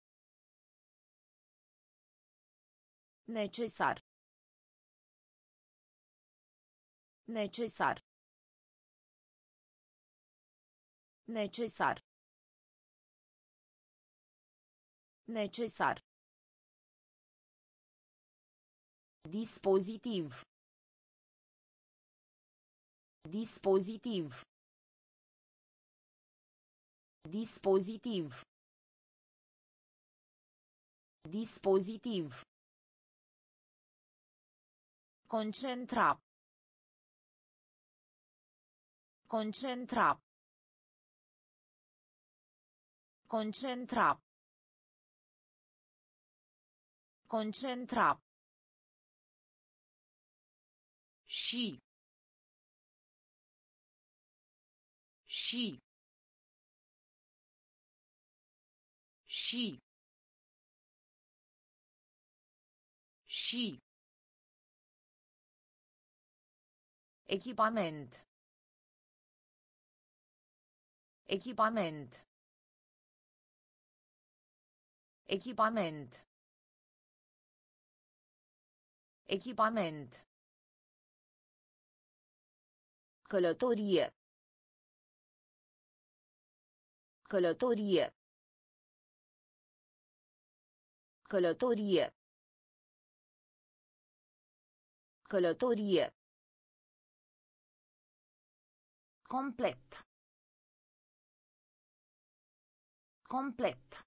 Necesar. Necesar. Necesar. Necesar. Dispozitiv. Dispozitiv. Dispozitiv. Dispozitiv. Concentra. Concentra. Concentra. Concentra. Și. Și. Și. Și. Echipament. Echipament. Echipament. Echipament. Călătorie. Călătorie. Călătorie. Călătorie. Complet. Complet.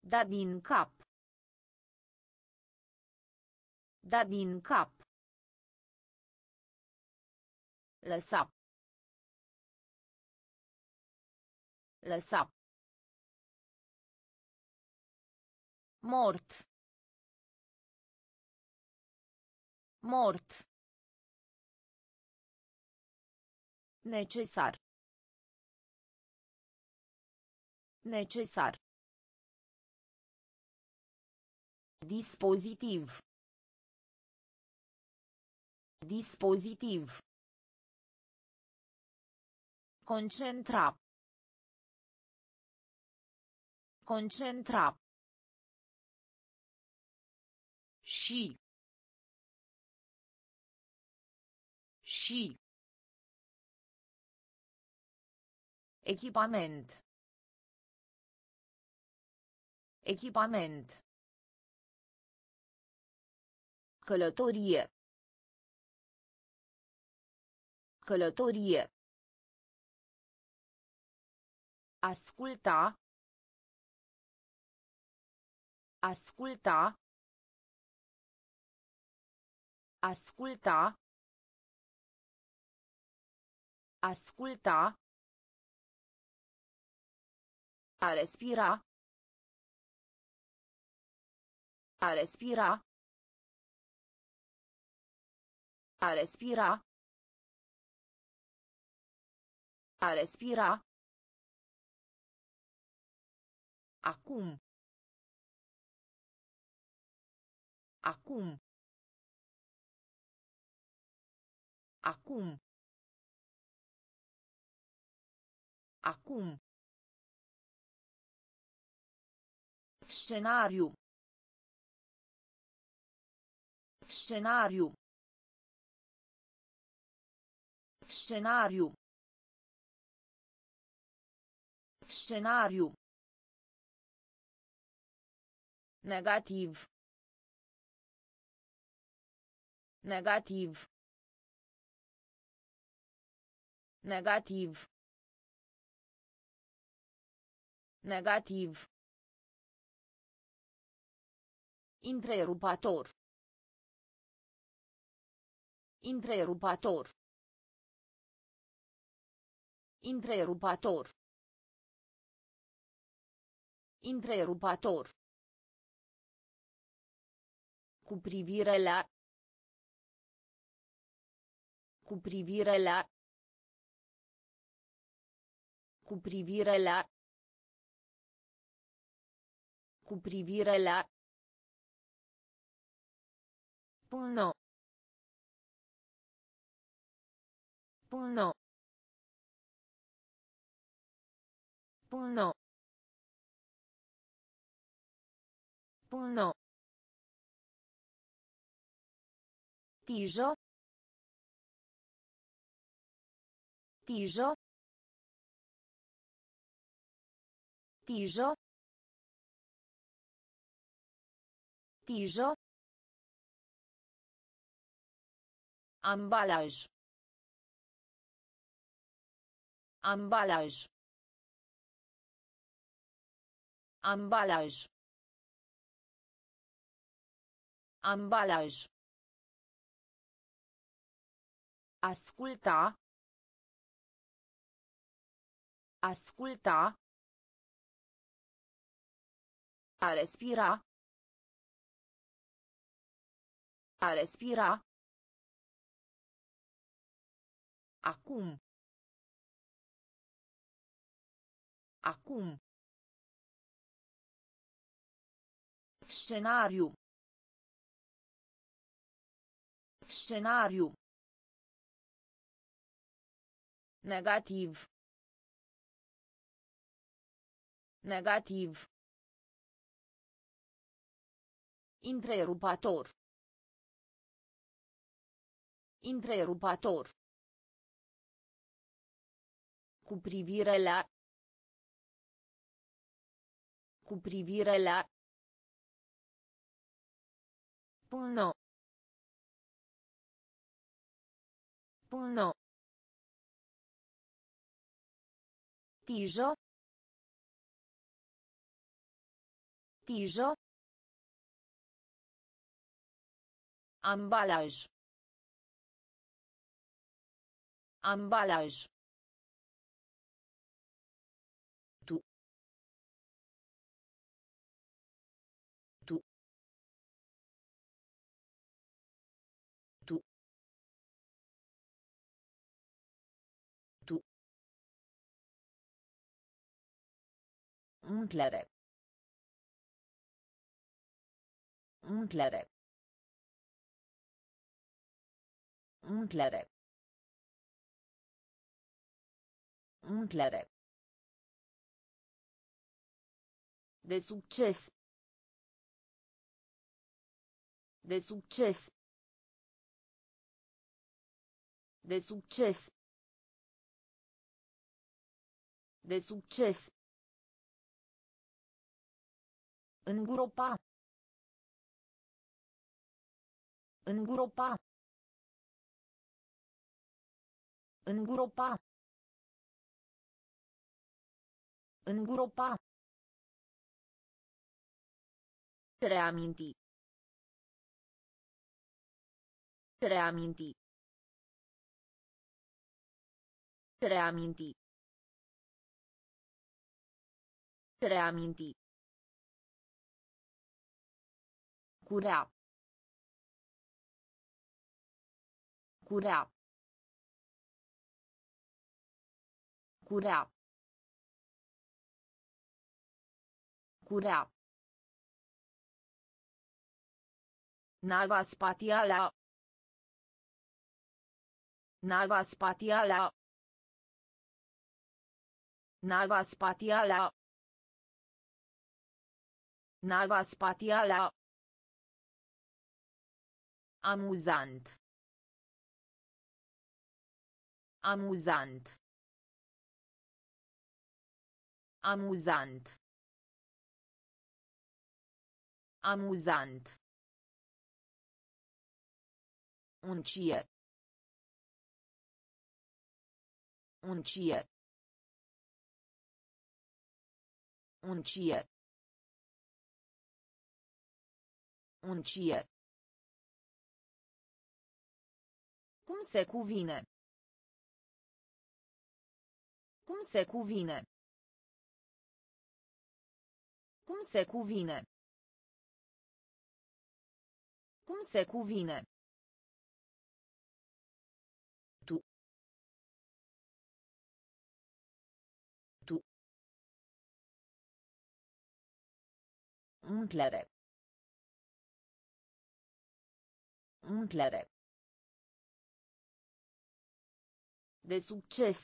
Da din cap. Da din cap. Lăsa. Lăsa. Mort. Mort. Necesar. Necesar. Dispozitiv. Dispozitiv. Concentra. Concentra. Și. Și. Echipament. Echipament. Călătorie. Călătorie. Asculta. Asculta. Asculta. Asculta. A respira. A respira. A respira. A respira. Acum. Acum. Acum. Acum. Scenariu. Scenariu. Scenariu. Scenariu. Negativ. Negativ. Negativ. Negativ. Întrerupator. Întrerupator. Întrerupator. Întrerupator. Cu privire la. Cu privire la. Cu privire la. Cu privire la. Punno. Punno. Punno. Punno. Tiso. Tiso. Tiso. Tiso. Ambalaj. Ambalaj. Ambalaj. Ambalaj. Asculta. Asculta. A respira. A respira. Acum. Acum. Scenariu. Scenariu. Negativ. Negativ. Întrerupator. Întrerupator. Cu privire la. Cu privire la. Până. Până. Tijă. Tijă. Ambalaj. Ambalaj. Umplere. Umplere. Umplere. Umplere. De succes. De succes. De succes. De succes. Îngropa. Îngropa. Îngropa. Îngropa. Reaminti. Reaminti. Reaminti. Reaminti. Curea. Curea. Curea. Curea. Nava spațială. Nava spațială. Nava spațială. Nava spațială. Amuzant. Amuzant. Amuzant. Amuzant. Uncie. Uncie. Uncie. Uncie. Cum se cuvine? Cum se cuvine? Cum se cuvine? Cum se cuvine? Tu. Tu. Umplere. Umplere. De succes.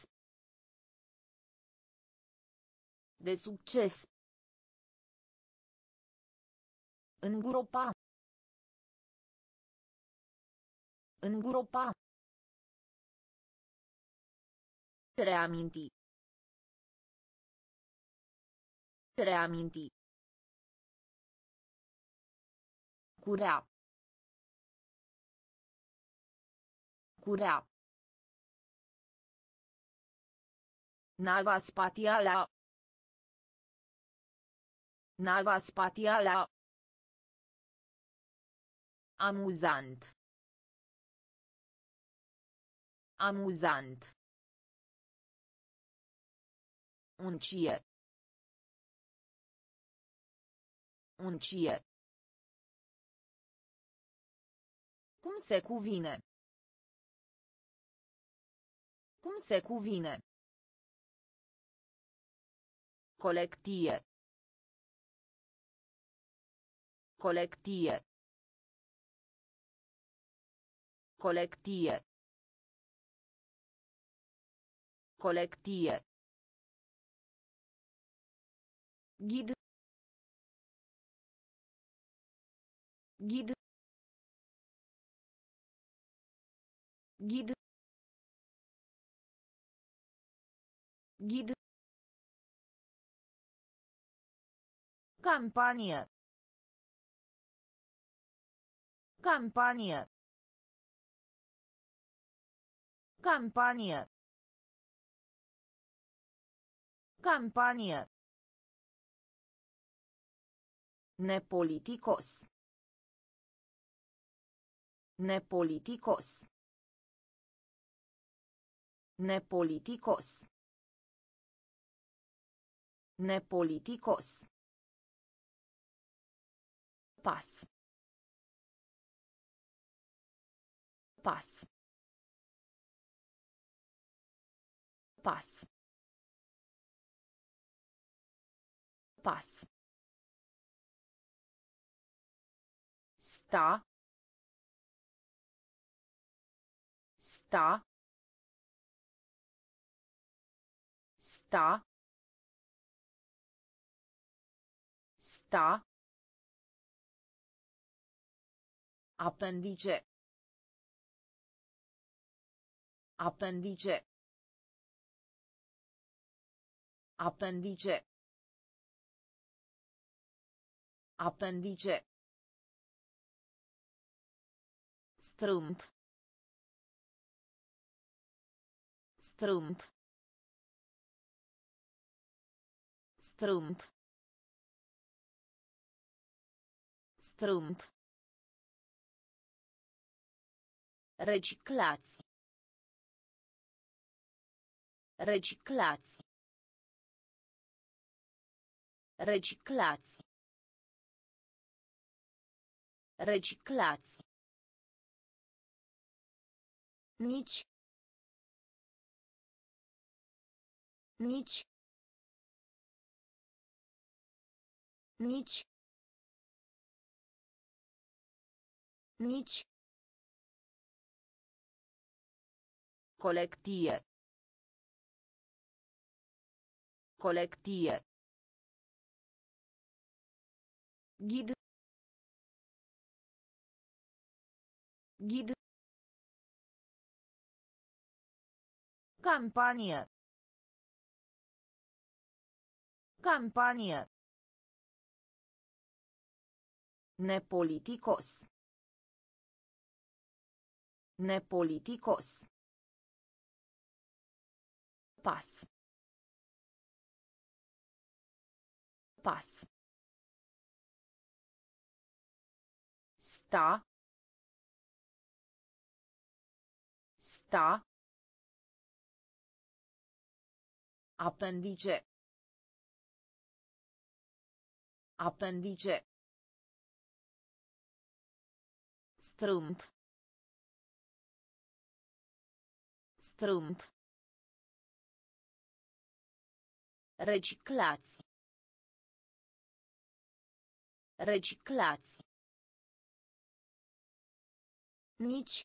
De succes. Îngropa. Îngropa. Reaminti. Reaminti. Curea. Curea. Nava spațială. Nava spațială. Amuzant. Amuzant. Uncie. Uncie. Cum se cuvine? Cum se cuvine? Colectie. Colectie. Colectie. Colectie. Ghid. Ghid. Ghid. Ghid. Campanie. Campanie. Campanie. Campanie. Nepoliticos. Nepoliticos. Nepoliticos. Nepoliticos. Pas. Pas. Pas. Pas. Sta. Sta. Sta. Sta. Apendice. Apendice. Apendice. Apendice. Strâmt. Strâmt. Strâmt. Strâmt. Reciclați. Reciclați. Reciclați. Reciclați. Nici. Nici. Nici. Nici. Colectie. Colectie. Ghid. Ghid. Campanie. Campanie. Nepoliticos. Nepoliticos. Pas. Pas. Sta. Sta. Apendice. Apendice. Strâmt. Strâmt. Reciclați. Reciclați. Nici.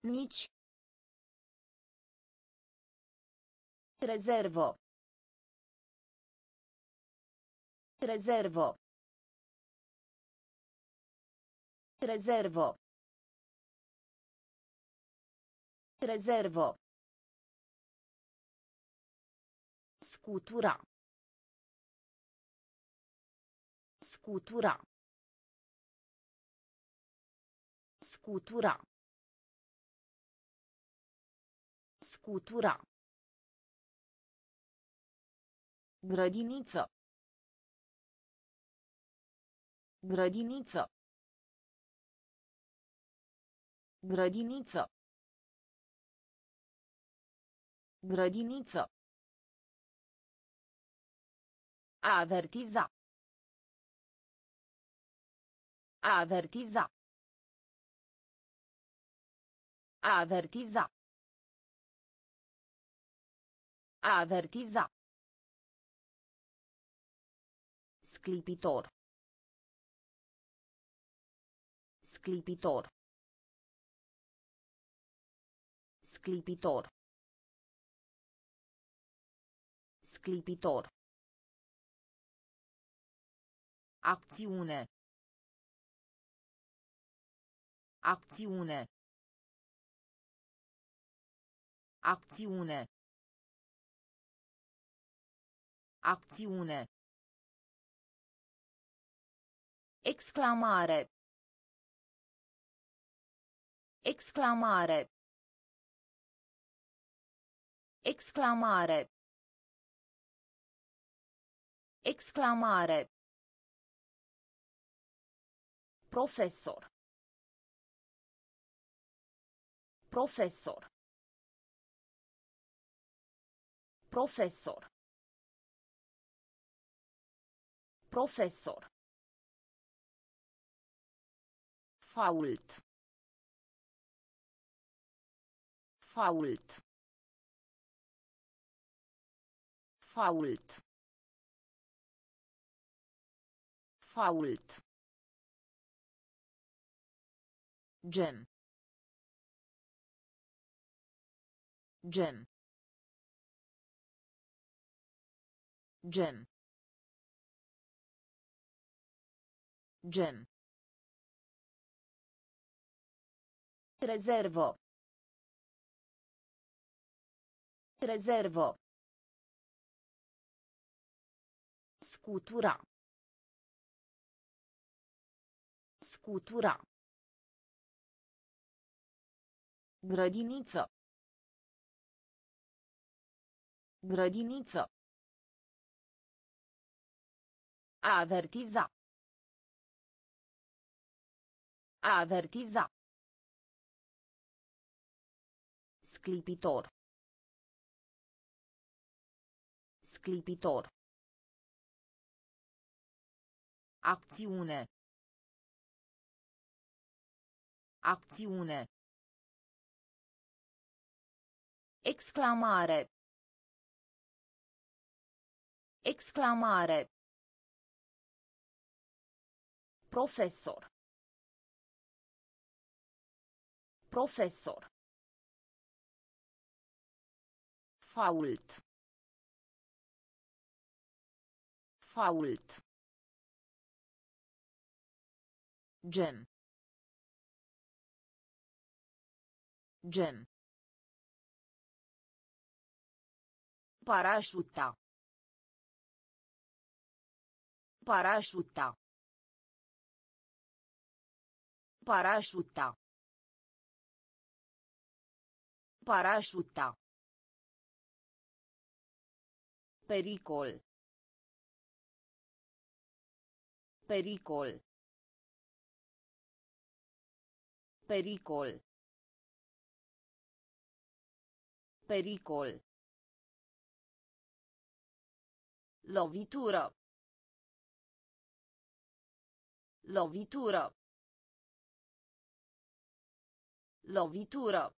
Nici. Rezervo. Rezervo. Rezervo. Rezervo. Scutura. Scutura. Scutura. Scutura. Grădiniță. Grădiniță. Grădiniță. Grădiniță. A avertiza. A avertiza. A avertiza. A avertiza. Sclipitor. Sclipitor. Sclipitor. Sclipitor. Acțiune. Acțiune. Acțiune. Acțiune. Exclamare. Exclamare. Exclamare. Exclamare. Profesor. Profesor. Profesor. Profesor. Fault. Fault. Fault. Fault. Gem. Gem. Gem. Gem. Rezervo. Rezervo. Scutura. Scutura. Grădiniță. Grădiniță. A avertiza. A avertiza. Sclipitor. Sclipitor. Acțiune. Acțiune. Exclamare. Exclamare. Profesor. Profesor. Fault. Fault. Gem. Gem. Parașuta. Parașuta. Parașuta. Parașuta. Pericol. Pericol. Pericol. Pericol. Lovitură. Lovitură. Lovitură.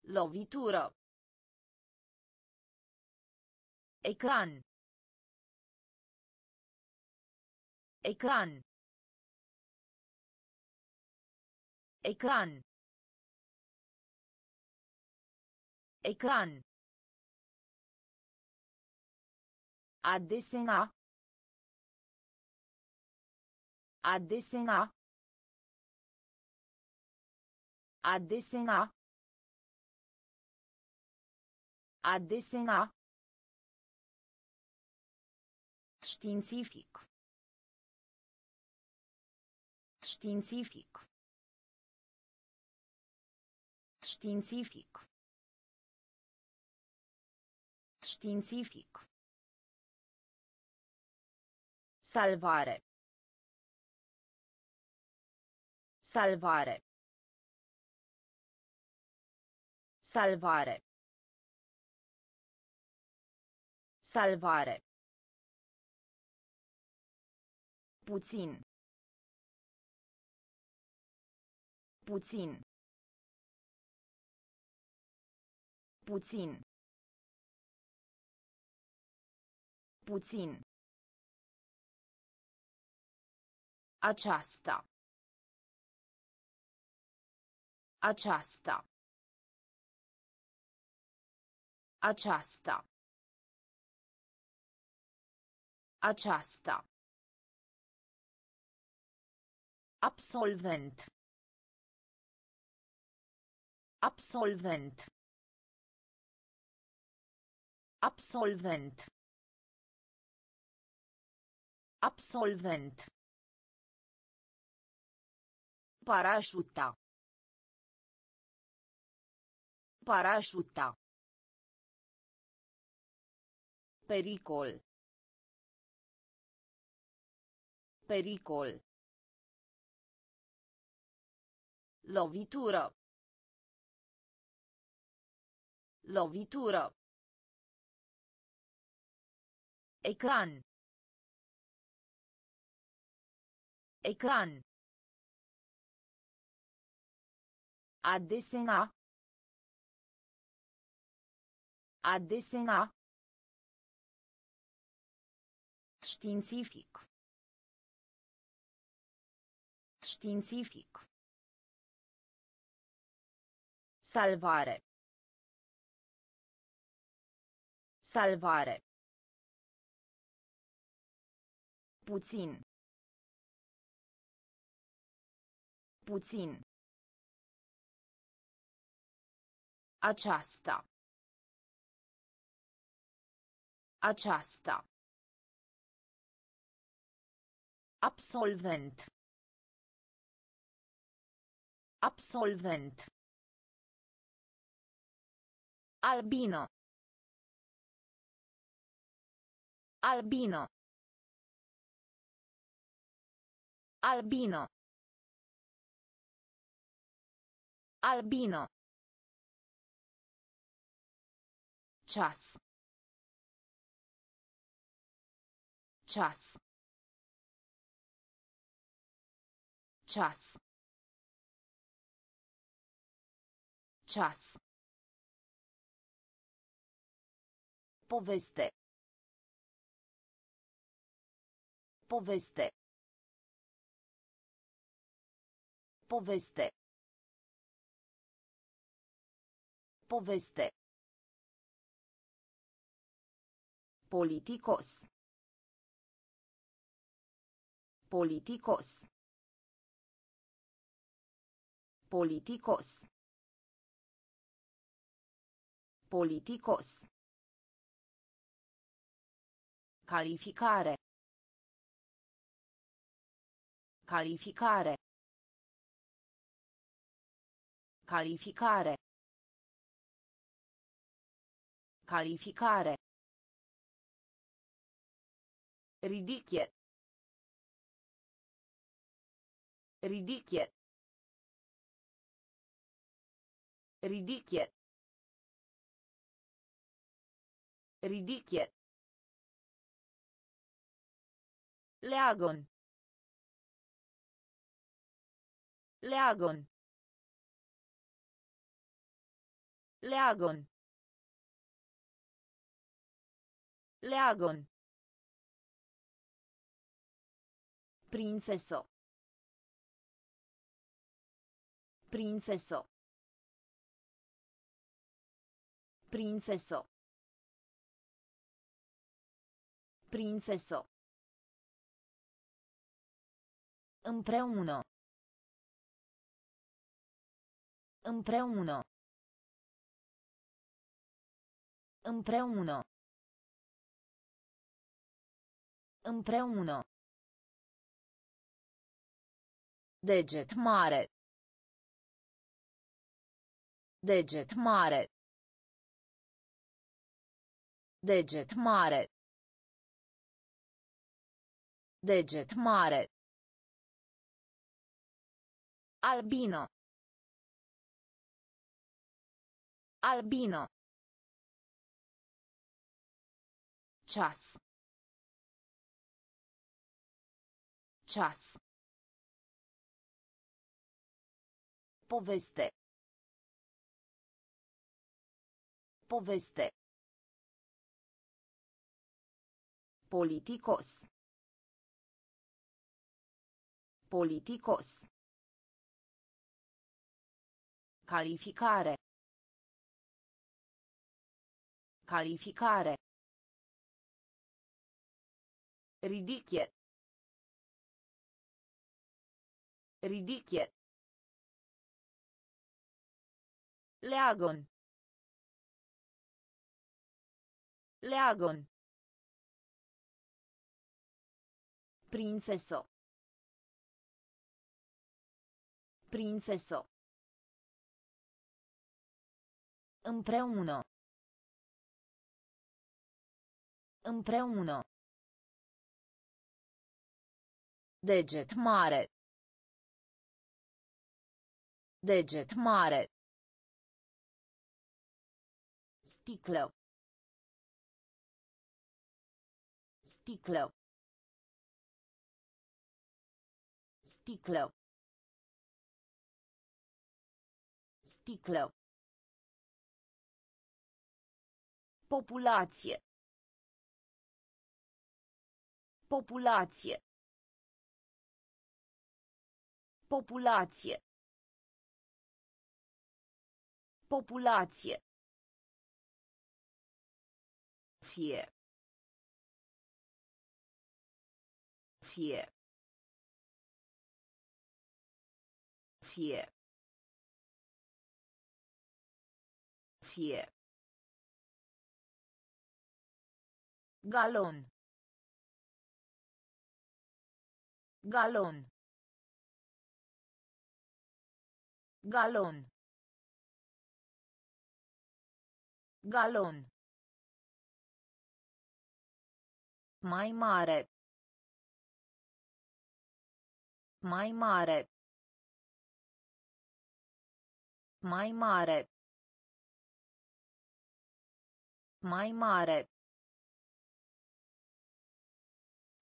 Lovitură. Ecran. Ecran. Ecran. Ecran. A desena. A desena. A desena. A desena. Științific. Științific. Științific. Științific. Salvare. Salvare. Salvare. Salvare. Puțin. Puțin. Puțin. Puțin. Aceasta. Aceasta. Aceasta. Aceasta. Absolvent. Absolvent. Absolvent. Absolvent. Parașuta. Parașuta. Pericol. Pericol. Lovitură. Lovitură. Ecran. Ecran. A desena. A desena. Științific. Științific. Salvare. Salvare. Puțin. Puțin. Aceasta. Aceasta. Absolvent. Absolvent. Albino. Albino. Albino. Albino. Czas. Czas. Czas. Czas. Poveste. Poveste. Poveste. Poveste. Politicos. Politicos. Politicos. Politicos. Calificare. Calificare. Calificare. Calificare. Ridicchie. Ridicchie. Ridicchie. Ridicchie. Leagon. Leagon. Leagon. Leagon. Princeso. Princeso. Princeso. Princeso. Împreună. Împreună. Împreună. Împreună. Deget mare. Deget mare. Deget mare. Deget mare. Albino. Albino. Czas. Czas. Poveste. Poveste. Politicos. Politicos. Calificare. Calificare. Ridicchie. Ridicchie. Leagon. Leagon. Princeso. Princeso. Împreună. Împreună. Deget mare. Deget mare. Sticlă. Sticlă. Sticlă. Sticlă. Populație. Populație. Populație. Populație. Fie. Fie. Fie. Fie. Galon. Galon. Galon. Galon. Mai mare. Mai mare. Mai mare. Mai mare.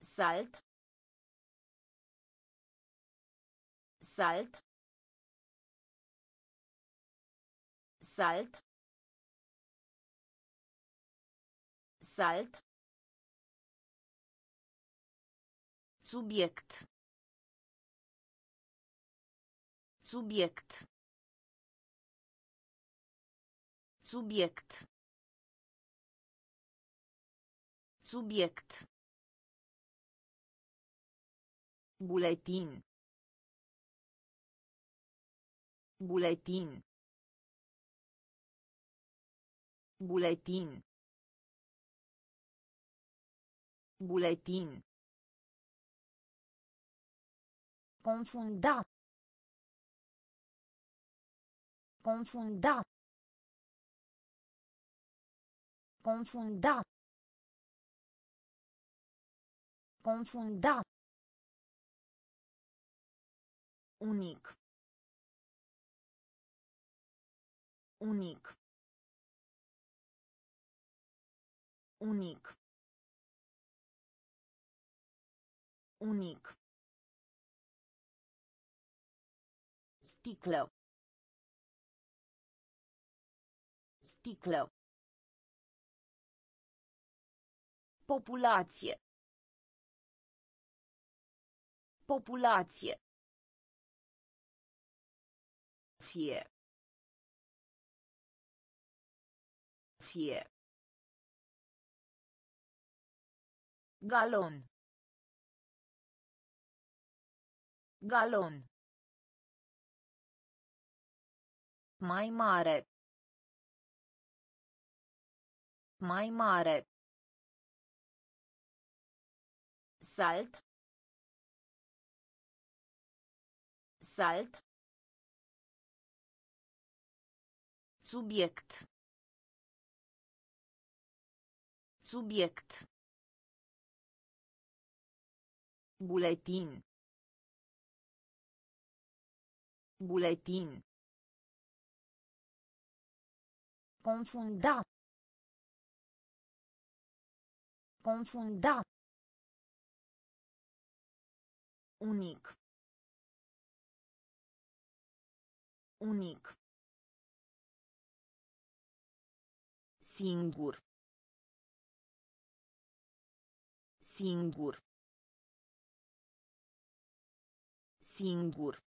Salt. Salt. Salt. Salt. Subiect. Subiect. Subiect. Subiect. Buletin. Buletin. Buletin. Buletin. Confunda. Confunda. Confunda. Confunda. Unic. Unic. Unic. Unic. Sticlă. Sticlă. Populație. Populație. Fie. Fie. Galon. Galon. Mai mare. Mai mare. Salt. Salt. Subiect. Subiect. Buletin. Buletin. Confunda. Confunda. Unic. Unic. Singur. Singur. Singur.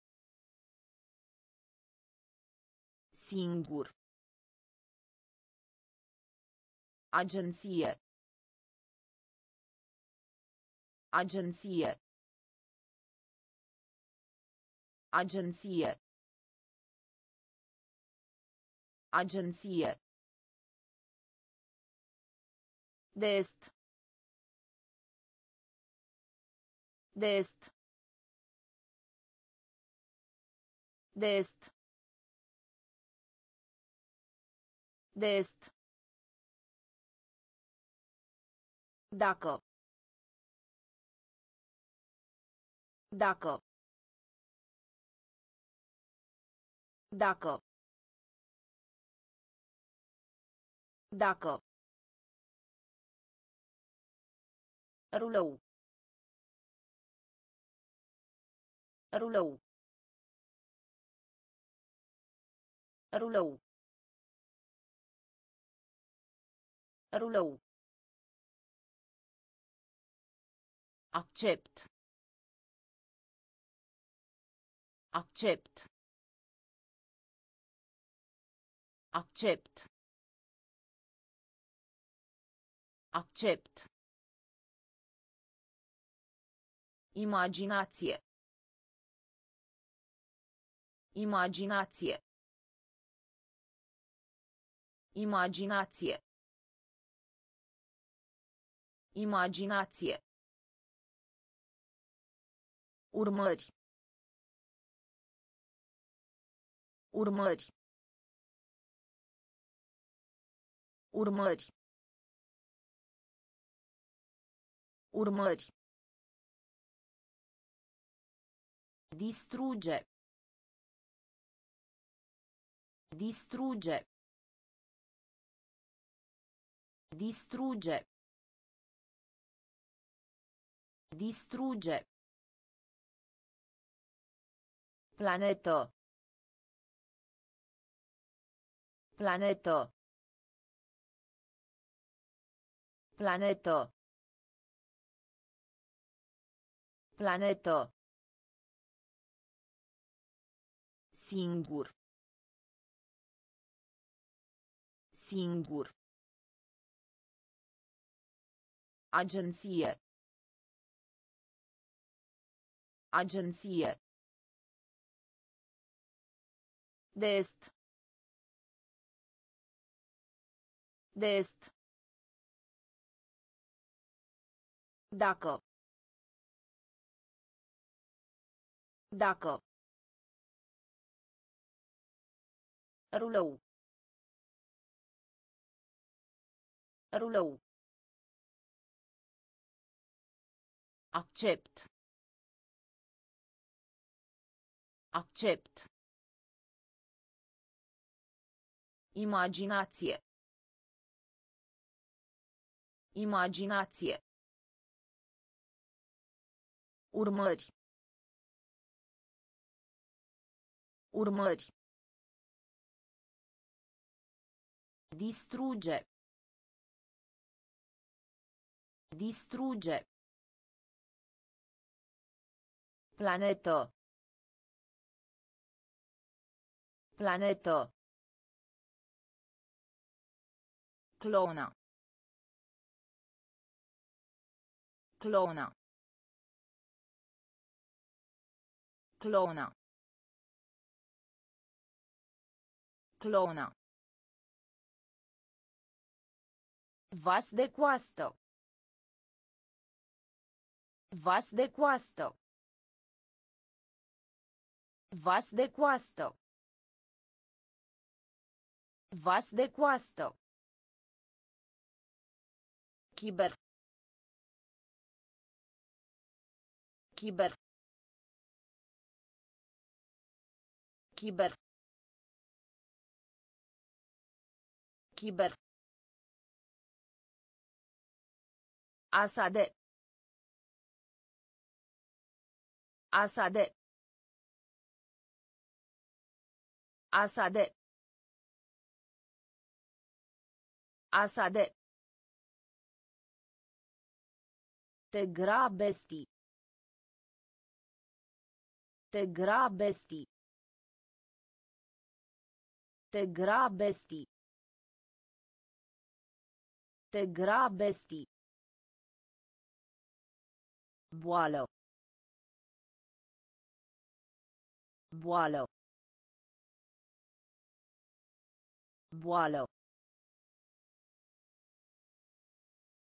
Singur. Agenție. Agenție. Agenție. Agenție. De est. De est. De est. De est. Dacă. Dacă. Dacă. Dacă. Rulou. Rulou. Rulou. Rulou. Accept. Accept. Accept. Accept. Imaginație. Imaginație. Imaginație. Imaginație. Urmări. Urmări. Urmări. Urmări. Distruge. Distruge. Distruge. Distruge. Planetă. Planetă. Planetă. Planetă. Singur. Singur. Agenție. Agenție. De est. De est. Dacă. Dacă. Rulou. Rulou. Accept. Accept. Imaginație. Imaginație. Urmări. Urmări. Distruge. Distruge. Planetă. Planetă. Clona. Clona. Clona. Clona. Vas de coastă. Vas de coastă. Vas de coastă. Vas de coastă. Chiber. Chiber. Chiber. Chiber. Asade. Asade. Asade. Asade. Te grabesti. Te grabesti. Te grabesti. Te grabesti. Boală. Boală. Boală.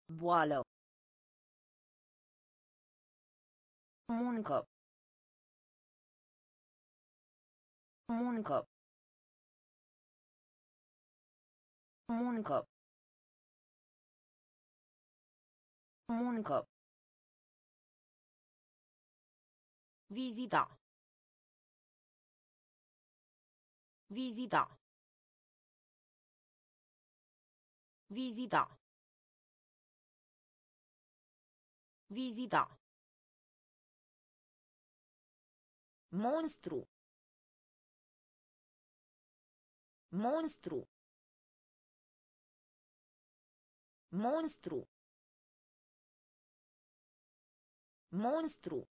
Boală. Muncă. Muncă. Muncă. Muncă. Vizita. Vizita. Vizita. Vizita. Monstru. Monstru. Monstru. Monstru.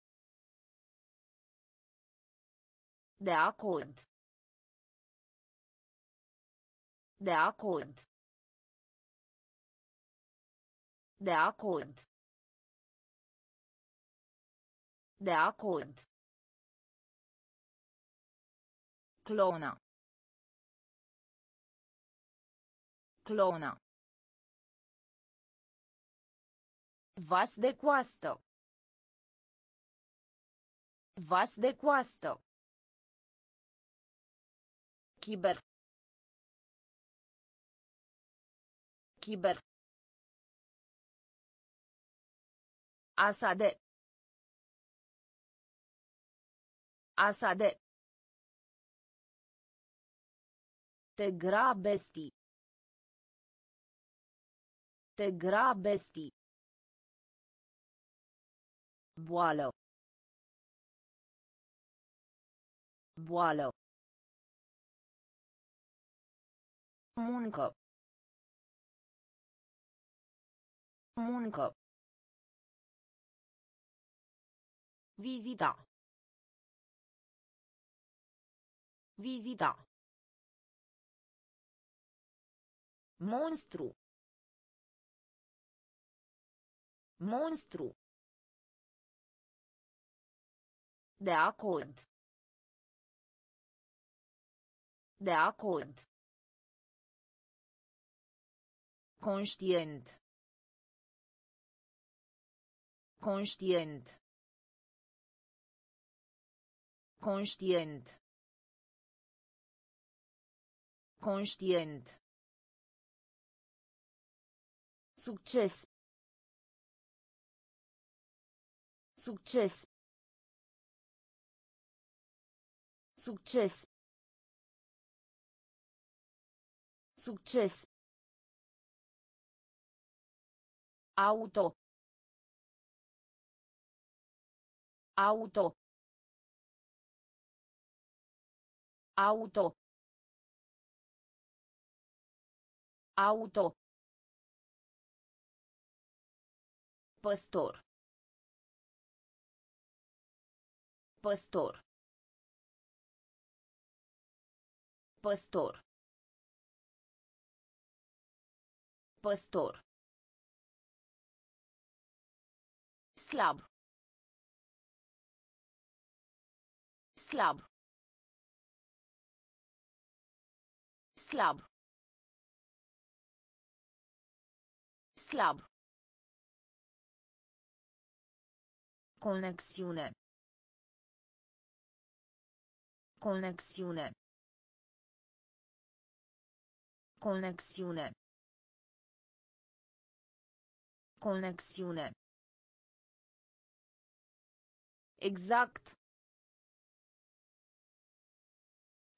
De acord. De acord. De acord. De acord. Clona. Clona. Vas de coastă. Vas de coastă. Chiber. Chiber. Asade. Asade. Te grabesti. Te grabesti. Boală. Boală. Muncă. Muncă. Vizita. Vizita. Monstru. Monstru. De acord. De acord. Conștient. Conștient. Conștient. Conștient. Succes. Succes. Succes. Succes. Auto. Auto. Auto. Auto. Păstor. Păstor. Păstor. Păstor. Slab. Slab. Slab. Slab. Conexiune. Conexiune. Conexiune. Conexiune. Exact.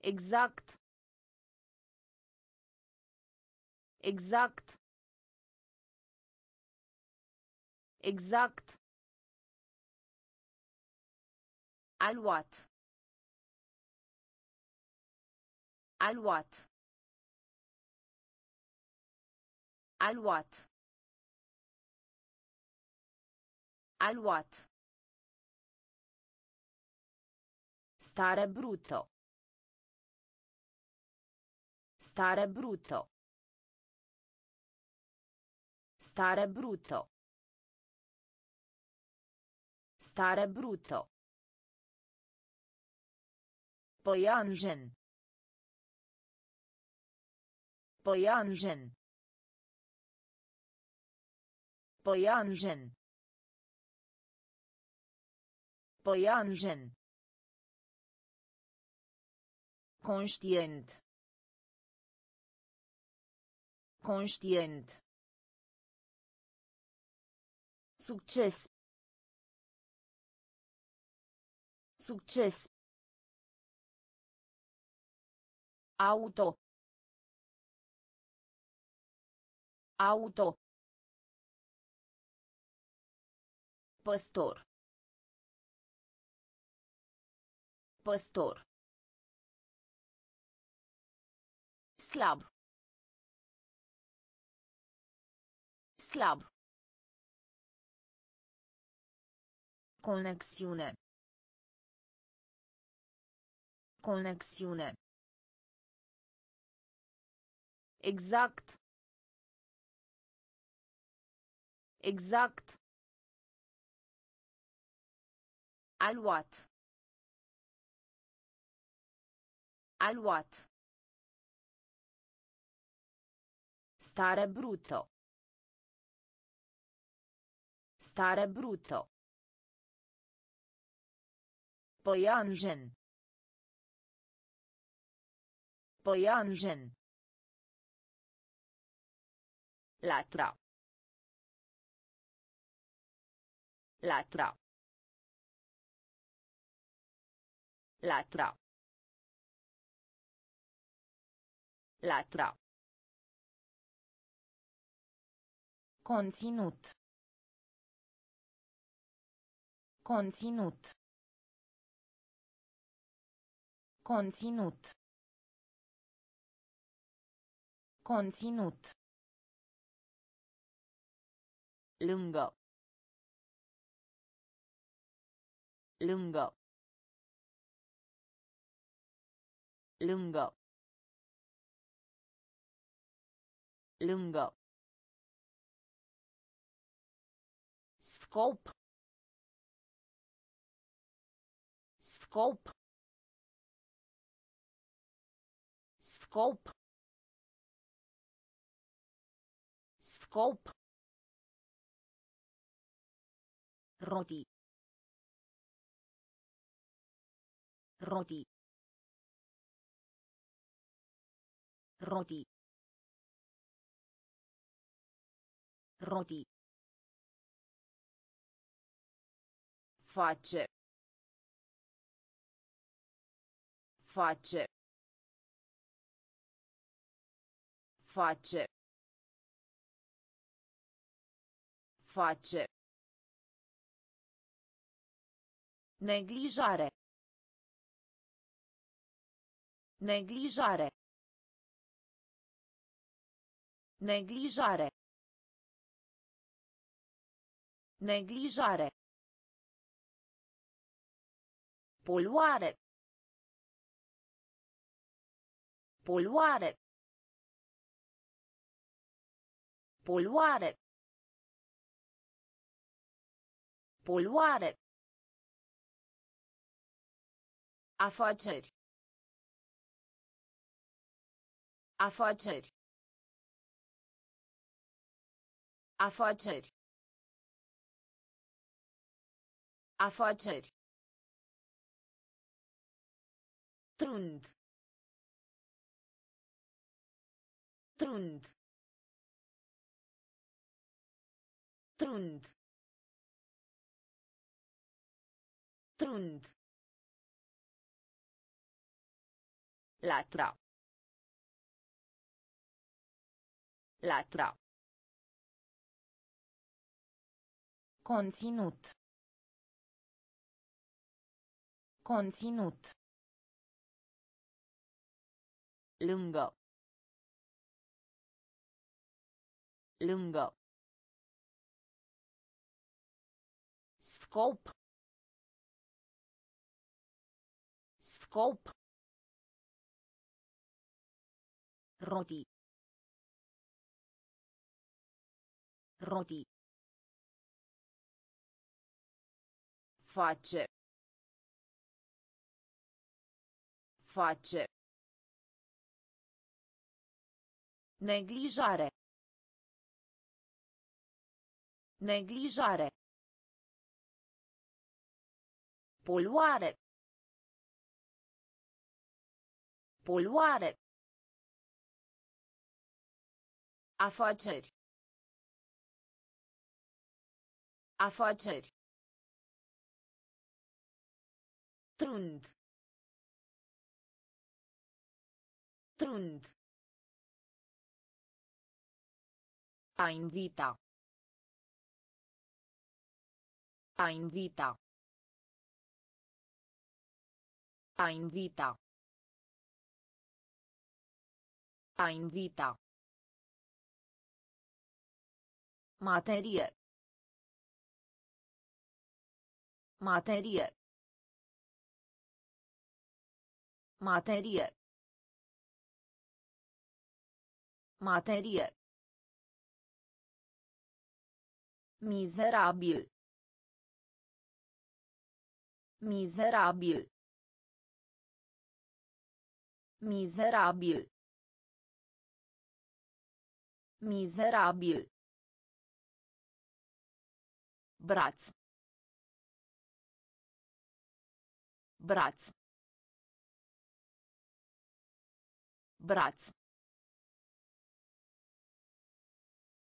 Exact. Exact. Exact. Aluat. Aluat. Aluat. Aluat. Stare brutto. Stare brutto. Stare brutto. Stare brutto. Păianjen. Păianjen. Păianjen. Păianjen. Conștient. Conștient. Succes. Succes. Auto. Auto. Păstor. Păstor. Slab. Slab. Conexiune. Conexiune. Exact. Exact. Aluat. Aluat. Stare brutto. Stare brutto. Păianjen. Păianjen. Latra. Latra. Latra. Latra. Conținut. Conținut. Conținut. Conținut. Lângă. Lângă. Lângă. Lângă. Scop. Scop. Scop. Scop. Roti. Roti. Roti. Roti. Face. Face. Face. Face. Neglijare. Neglijare. Neglijare. Neglijare. Poluare. Poluare. Poluare. Poluare. Afaceri. Afaceri. Afaceri. Afaceri. Trund. Trund. Trund. Trund. Latra. Latra. Conținut. Conținut. Lângă. Lângă. Scop. Scop. Roti. Roti. Face. Face. Neglijare. Neglijare. Poluare. Poluare. Afaceri. Afaceri. Trund. Trund. A invita. A invita. A invita. A invita. Materie. Materie. Materie. Materie. Mizerabil. Mizerabil. Mizerabil. Mizerabil. Braț. Braț. Braț.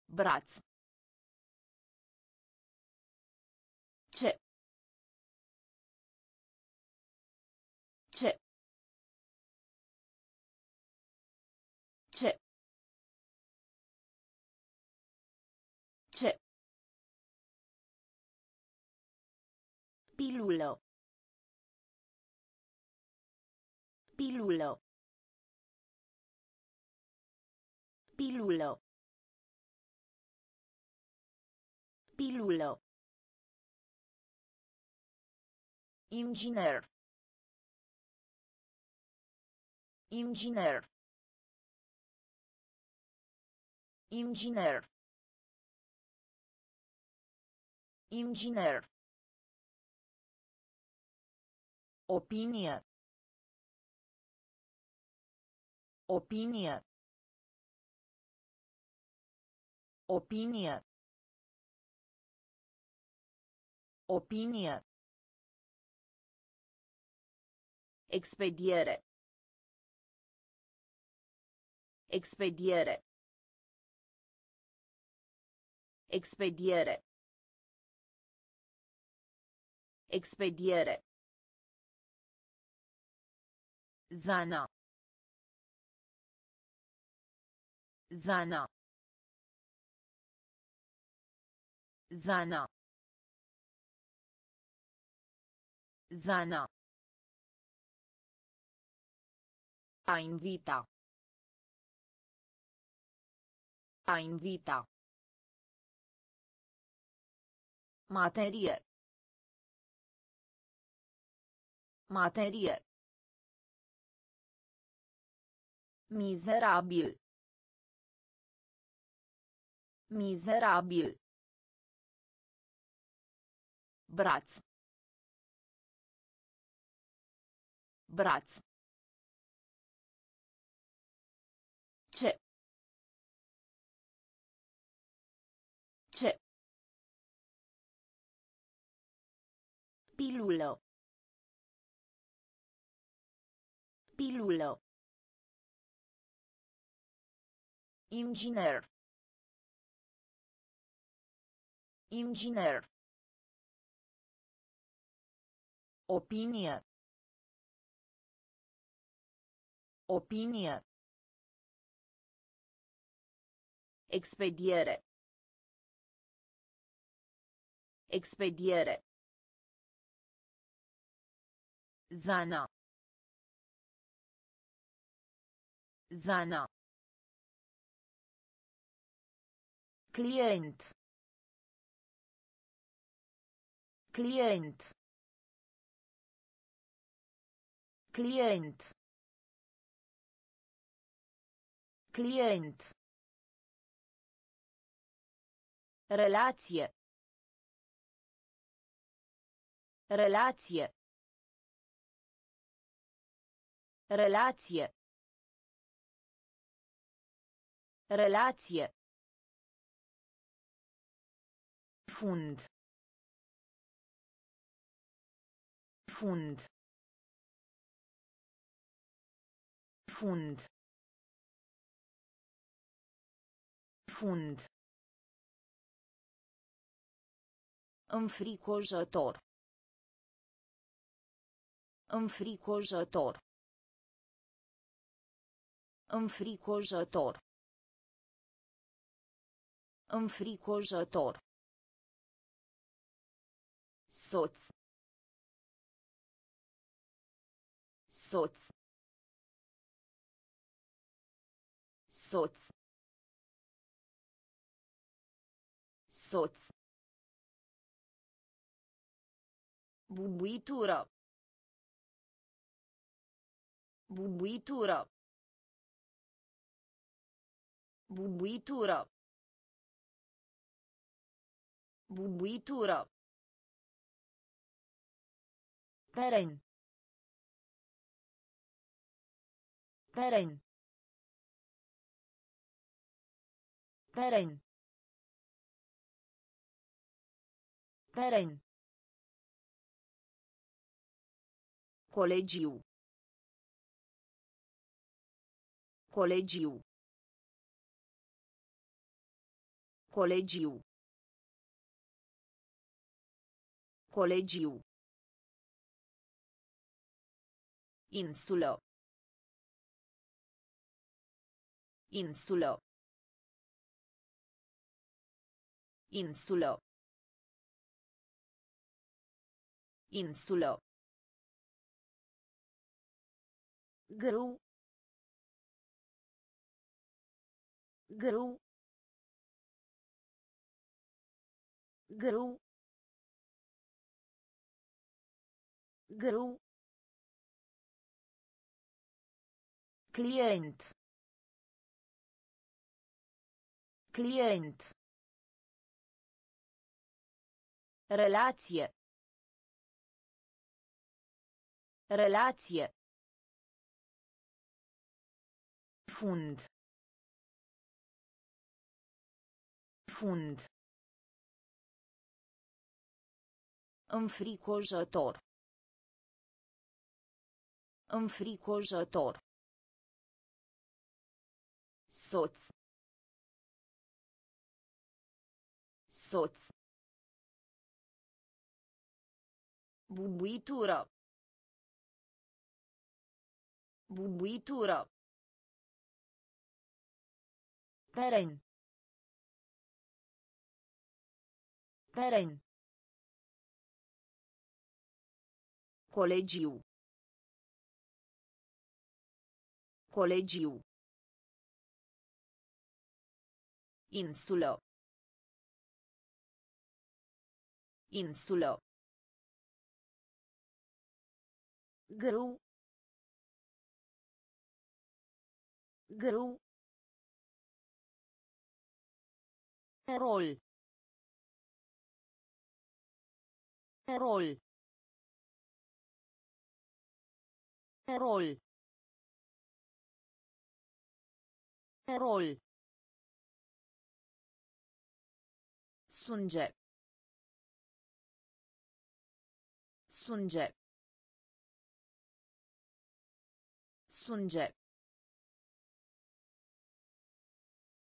Braț. Pilulă. Pilulă. Pilulă. Pilulă. Inginer. Inginer. Inginer. Inginer. Opinie. Opinie. Opinie. Opinie. Expediere. Expediere. Expediere. Expediere. Zana. Zana. Zana. Zana. A invita. A invita. Materie. Materie. Mizerabil. Mizerabil. Braț. Braț. Ce. Ce. Pilulă. Pilulă. Inginer. Inginer. Opinie. Opinie. Expediere. Expediere. Zana. Zana. Client. Client. Client. Client. Relație. Relație. Relație. Relație. Fund. Fund. Fund. Fund. Înfricoșător. Înfricoșător. Înfricoșător. Înfricoșător. Soț. Soț. Soț. Soț. Bubuitură. Bubuitură. Bubuitură. Bubuitură. Teren. Teren. Teren. Teren. Colegiu. Colegiu. Colegiu. Colegiu. Insulă. Insulă. Insulă. Insulă. Grâu. Grâu. Grâu. Grâu. Client. Client. Relație. Relație. Fund. Fund. Înfricoșător. Înfricoșător. Soț. Soț. Bubuitură. Bubuitură. Teren. Teren. Colegiu. Colegiu. Insulă. Insulă. Grâu. Grâu. Rol. Rol. Rol. Rol. Sunge. Sunge. Sunge.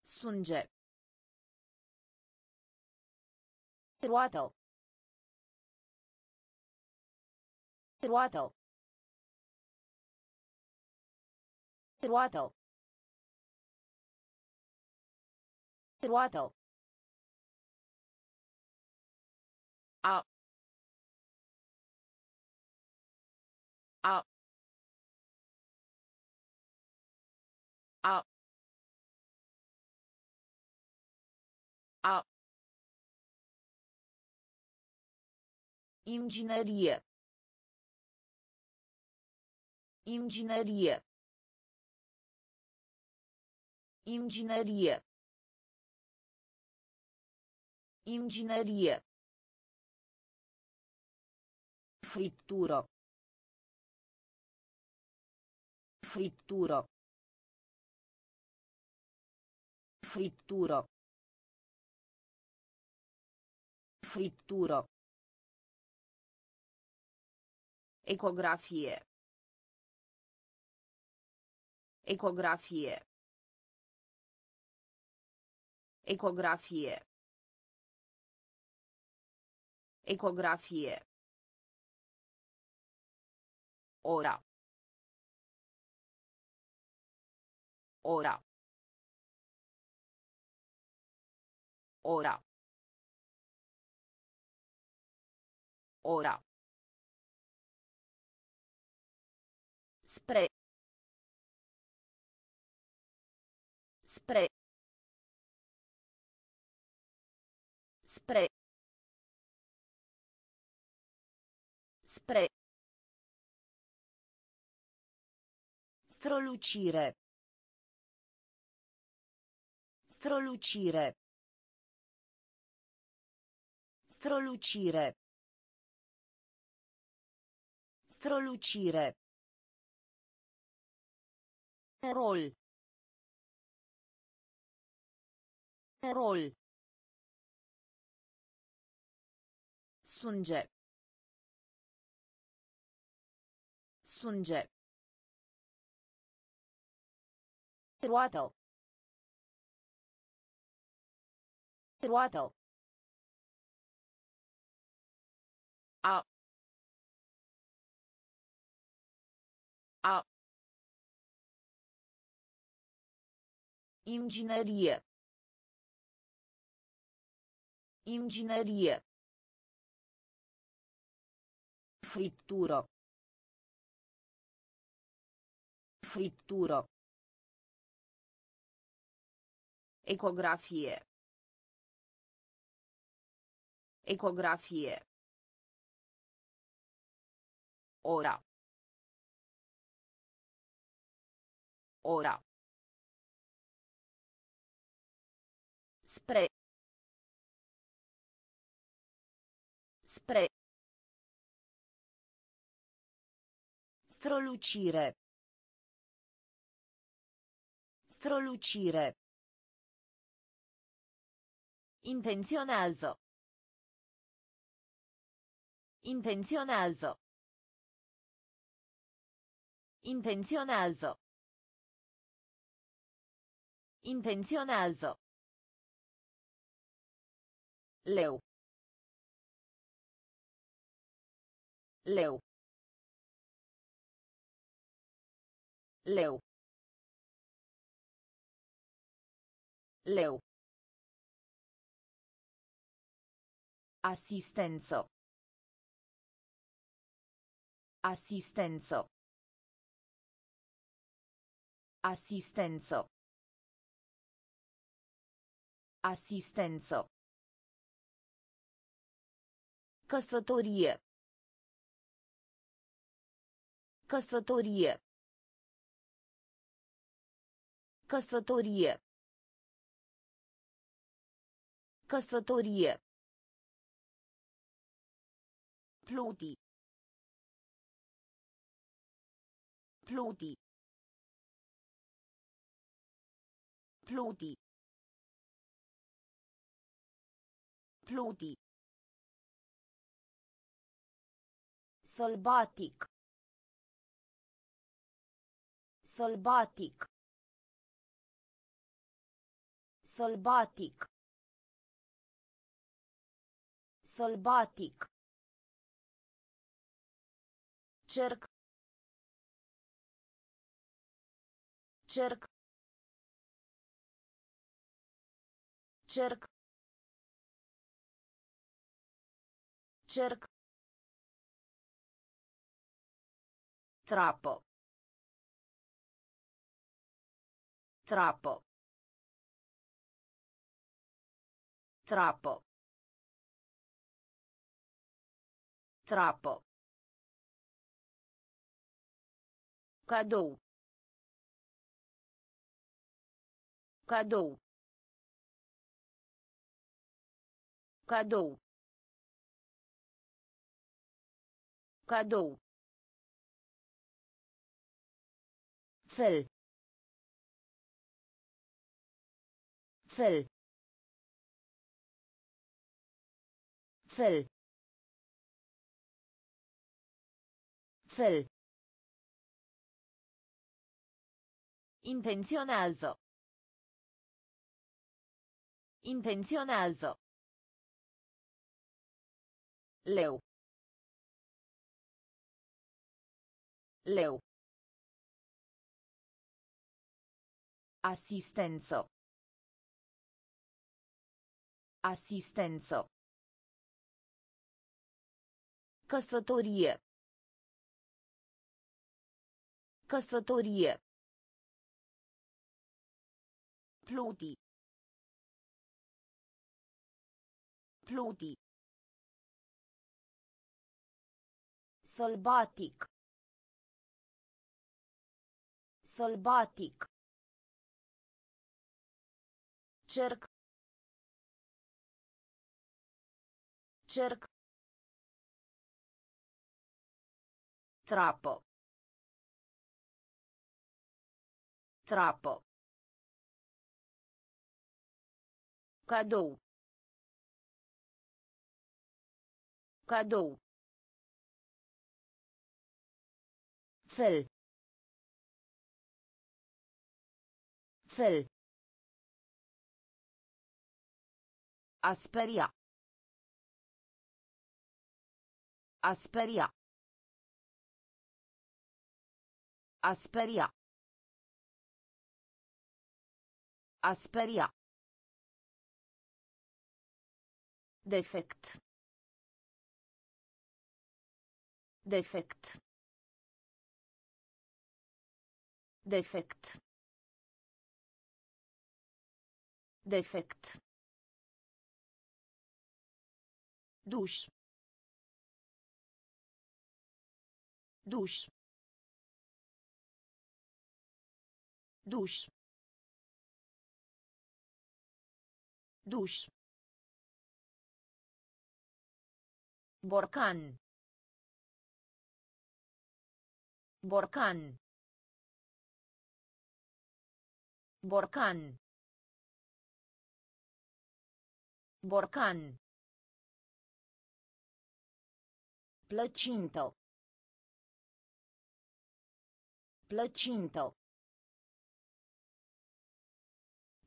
Sunge. Roată. Roată. Roată. Roată. Inginerie. Inginerie. Inginerie. Inginerie. Friptură. Friptură. Friptură. Friptură. Ecografie. Ecografie. Ecografie. Ecografie. Ora. Ora. Ora. Ora. Spray. Spray. Spray. Spray. Strolucire. Strolucire. Strolucire. Strolucire. Rol. Rol. Sunge. Sunge. Roată. Roată. Inginerie. Inginerie. Friptură. Friptură. Ecografie. Ecografie. Ora. Ora. Spray. Spray. Strolucire. Strolucire. intenzionazo intenzionazo intenzionazo intenzionazo Leu. Leu. Leu. Leu. Asistență. Asistență. Asistență. Asistență. Căsătorie. Căsătorie. Căsătorie. Căsătorie. Pluti. Pluti. Pluti. Pluti. Sălbatic. Sălbatic. Sălbatic. Sălbatic. Cerc. Cerc. Cerc. Cerc. Trappo. Trappo. Trappo. Trappo. Cadou. Cadou. Cadou. Cadou. Fel. Fel. Fel. Fel. Intenționează. Intenționează. Leu. Leu. Asistență. Asistență. Căsătorie. Căsătorie. Pluti. Pluti. Sălbatic. Sălbatic. Cerc. Cerc. Trapă. Trapă. Cadou. Cadou. Fel. Fel. Asperia. Asperia. Asperia. Asperia. Defect. Defect. Defect. Defect. Duș. Duș. Duș. Duș. Borcan. Borcan. Borcan. Borcan. Plăcintă. Plăcintă.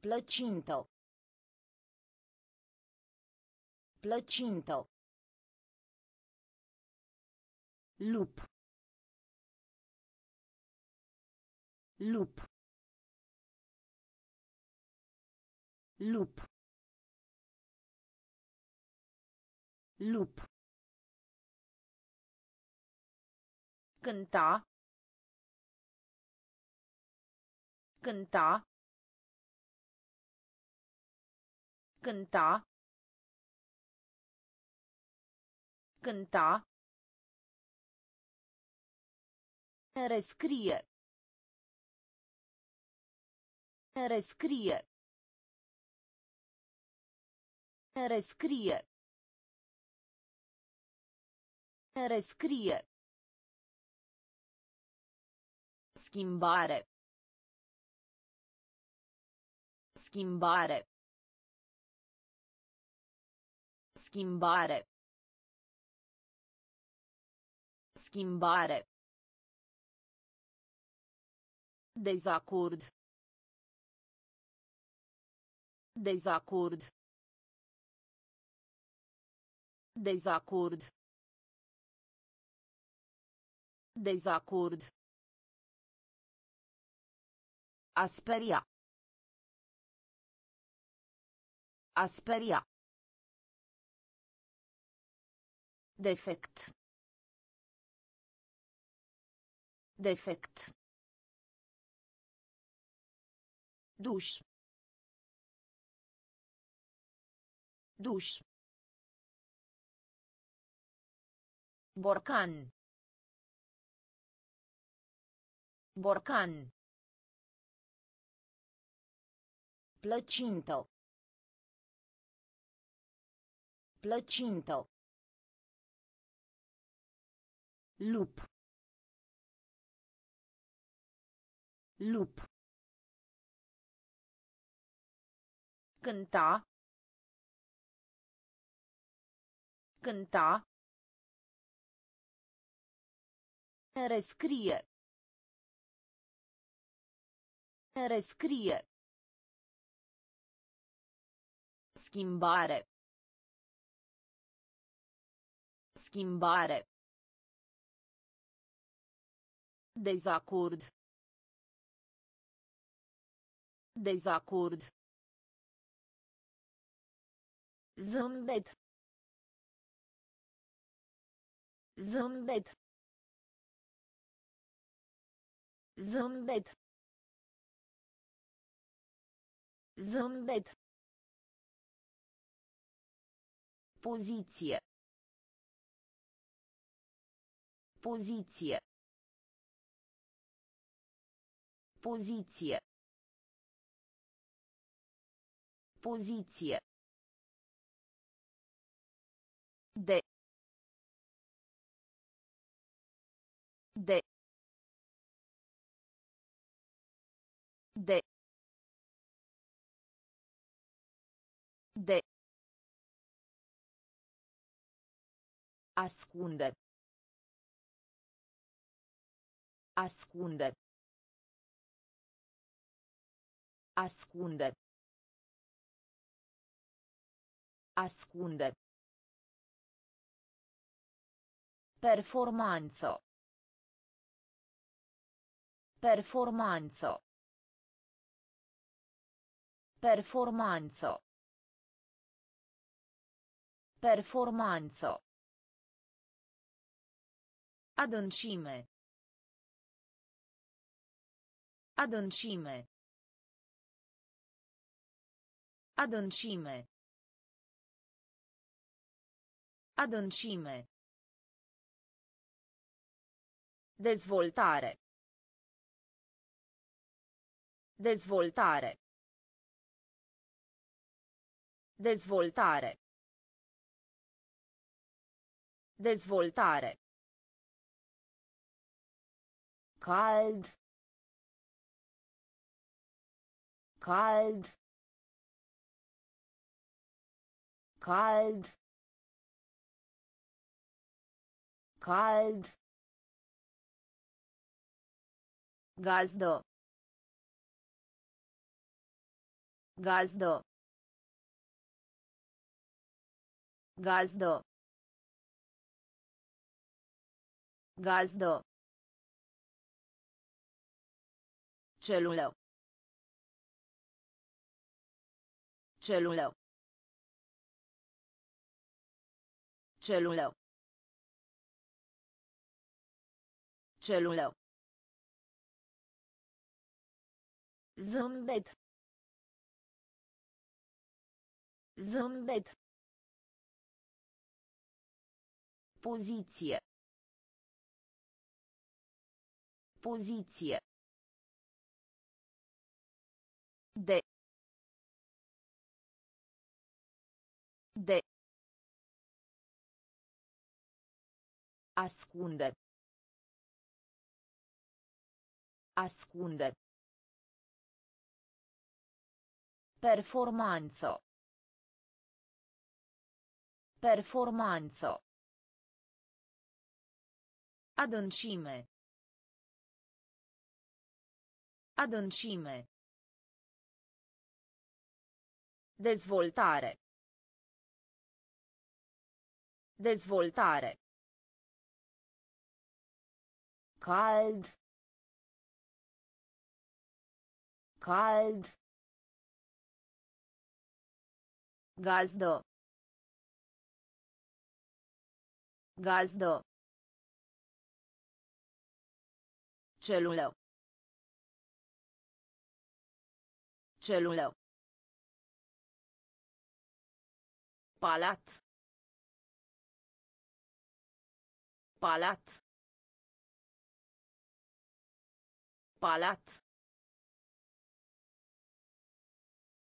Plăcintă. Plăcintă. Lup. Lup. Lup. Lup. Cânta. Cânta. Cânta. Cânta. Rescrie. Rescrie. Rescrie. Rescrie. Schimbare. Schimbare. Schimbare. Schimbare. Dezacord. Dezacord. Dezacord. Dezacord. Asperia. Asperia. Defect. Defect. Duș. Duș. Borcan. Borcan. Plăcintă. Plăcintă. Lup. Lup. Cânta. Cânta. Rescrie. Rescrie. Schimbare. Schimbare. Dezacord. Dezacord. Zâmbet. Zâmbet. Zâmbet. Zâmbet. Poziție. Poziție. Poziție. Poziție. De. De. De. De. Ascunde. Ascunde. Ascunde. Ascunde. Performanță. Performanță. Performanță. Performanță. Adâncime. Adâncime. Adâncime. Adâncime. Dezvoltare. Dezvoltare. Dezvoltare. Dezvoltare. Cald. Cald. Cald. Cald. Gazdă. Gazdă. Gazdă. Gazdă. Celulă. Celulă. Celulă. Celulă. Zâmbet. Zâmbet. Poziție. Poziție. De. De. Ascunde. Ascunde. Performanță. Performanță. Adâncime. Adâncime. Dezvoltare. Dezvoltare. Cald. Cald. Gazdă. Gazdă. Celulă. Celulă. Palat. Palat. Palat.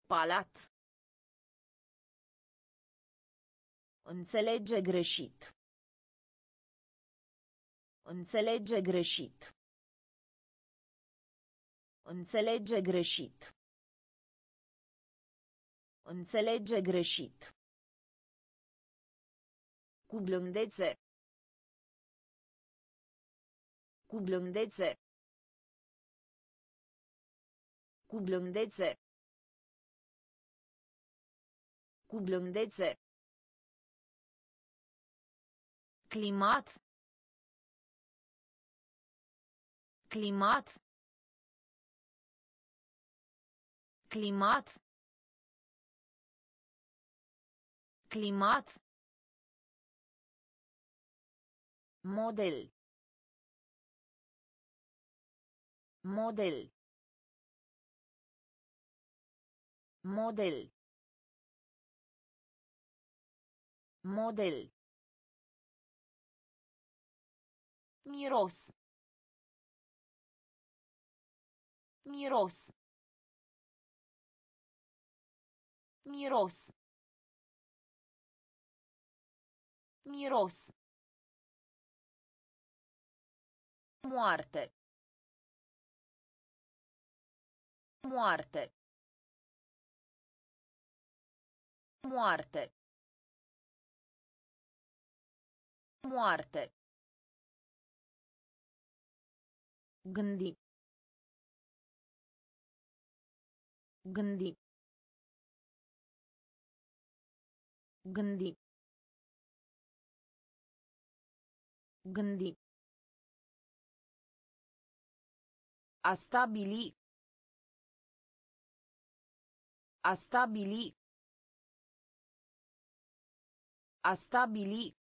Palat. Înțelege greșit. Înțelege greșit. Înțelege greșit. Înțelege greșit. Cu blândețe. Cu blândețe. Cu blândețe. Cu blândețe. Climat. Climat. Climat. Climat. Model. Model. Model. Model. Miros. Miros. Miros. Miros. Moarte. Moarte. Moarte. Moarte. Gândi. Gândi. Gândi. Gândi. A stabili. A stabili. A stabili.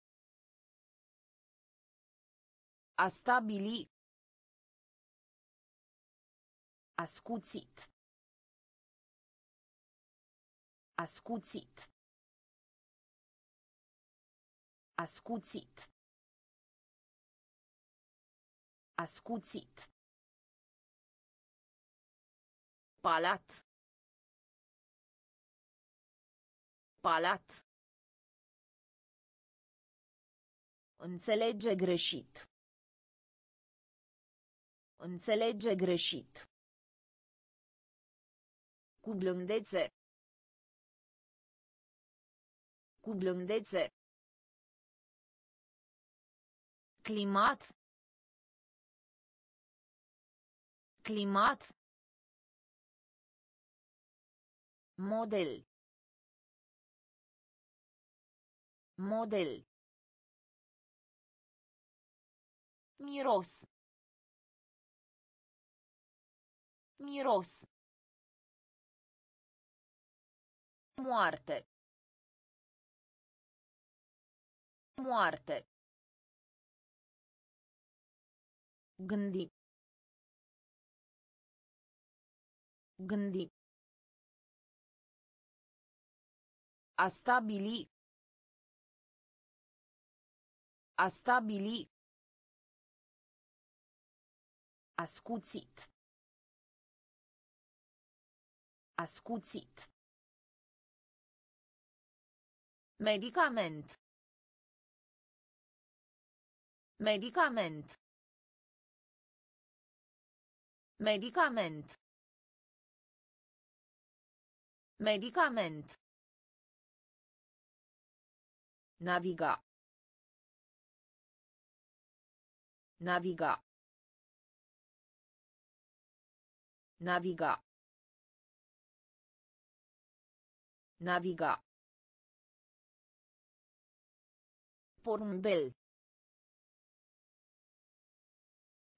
A stabili. Ascuțit. Ascuțit. Ascuțit. Ascuțit. Palat. Palat. Înțelege greșit. Înțelege greșit. Cu blândețe. Cu blândețe. Climat. Climat. Model. Model. Miros. Miros. Moarte. Moarte. Gândi. Gândi. A stabili. A stabili. Ascuțit. Ascuțit. Medicament. Medicament. Medicament. Medicament. Naviga. Naviga. Naviga. Naviga. Porumbel.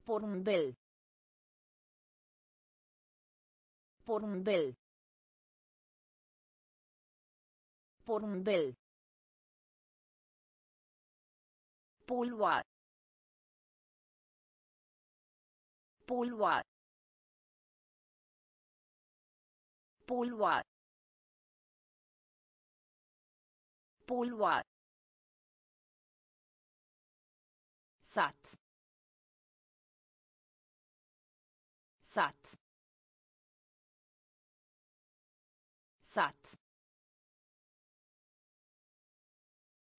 Porumbel. Porumbel. Porumbel. Polua. Polua. Polua. Polua. Sat. Sat. Sat.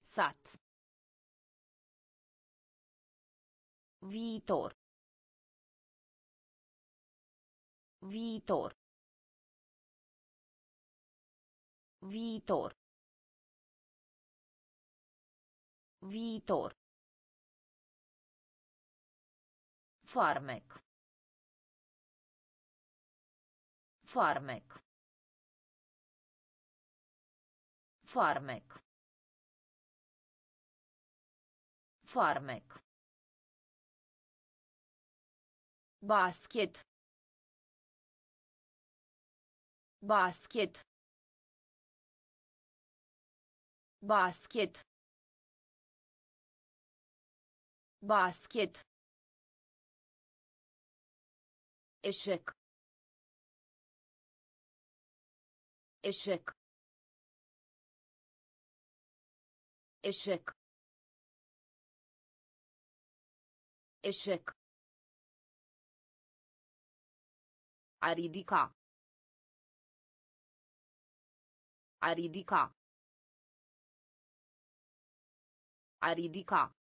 Sat. Viitor. Viitor. Viitor. Viitor. Farmec. Farmec. Farmec. Farmec. Basket. Basket. Basket. Basket. Eșec. Eșec. Eșec. Eșec. A ridica. A ridica. A ridica.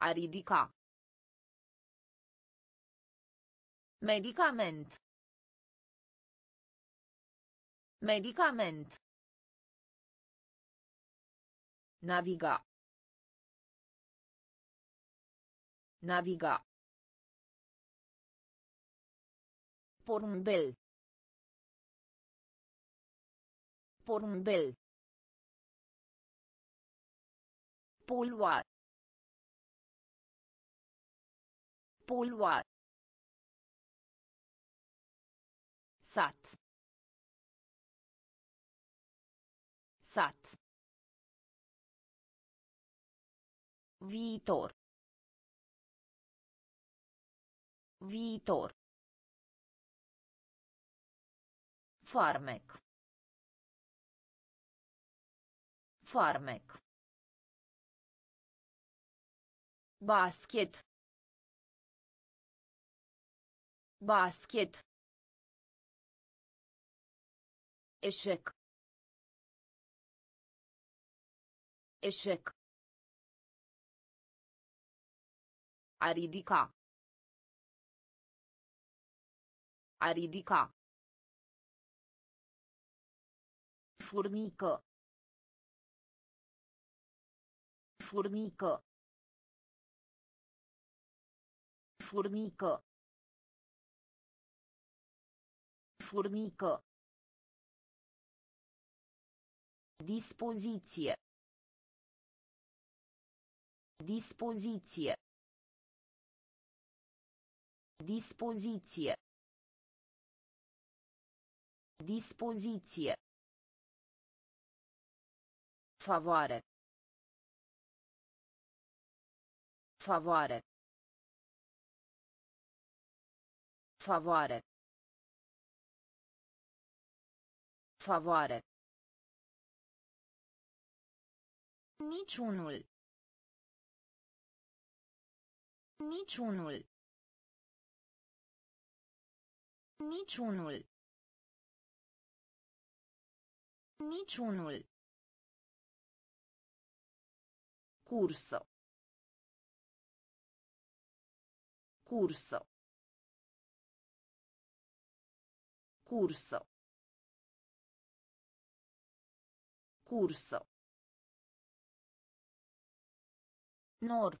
A ridica. Medicament. Medicament. Naviga. Naviga. Porumbel. Porumbel. Polua. Polua. Sat. Sat. Viitor. Viitor. Farmec. Farmec. Basket. Basket. Eșec. Eșec. A ridica. A ridica. Furnică. Furnică. Furnică. Furnică. Dispoziție. Dispoziție. Dispoziție. Dispoziție. Favoare. Favoare. Favoare. Favoare. Niciunul. Niciunul. Niciunul. Niciunul. Cursă. Cursă. Cursă. Cursă. Nor.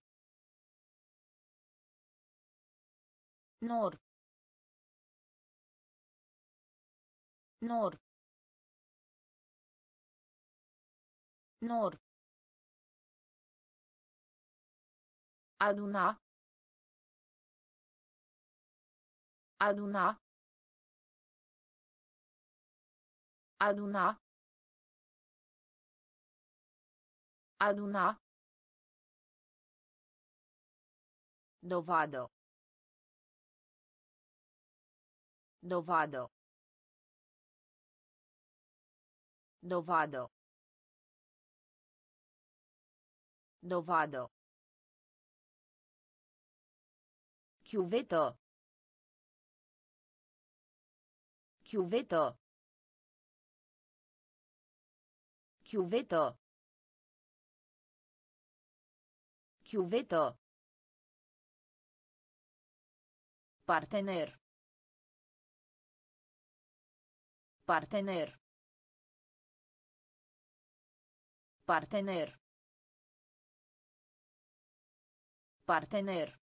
Nor. Nor. Nor. Aduna. Aduna. Aduna. Aduna. Dovadă. Dovadă. Dovadă. Dovadă. Chiuvetă. Chiuvetă. Chiuvetă. Chiuvetă. Partener. Partener. Partener. Partener.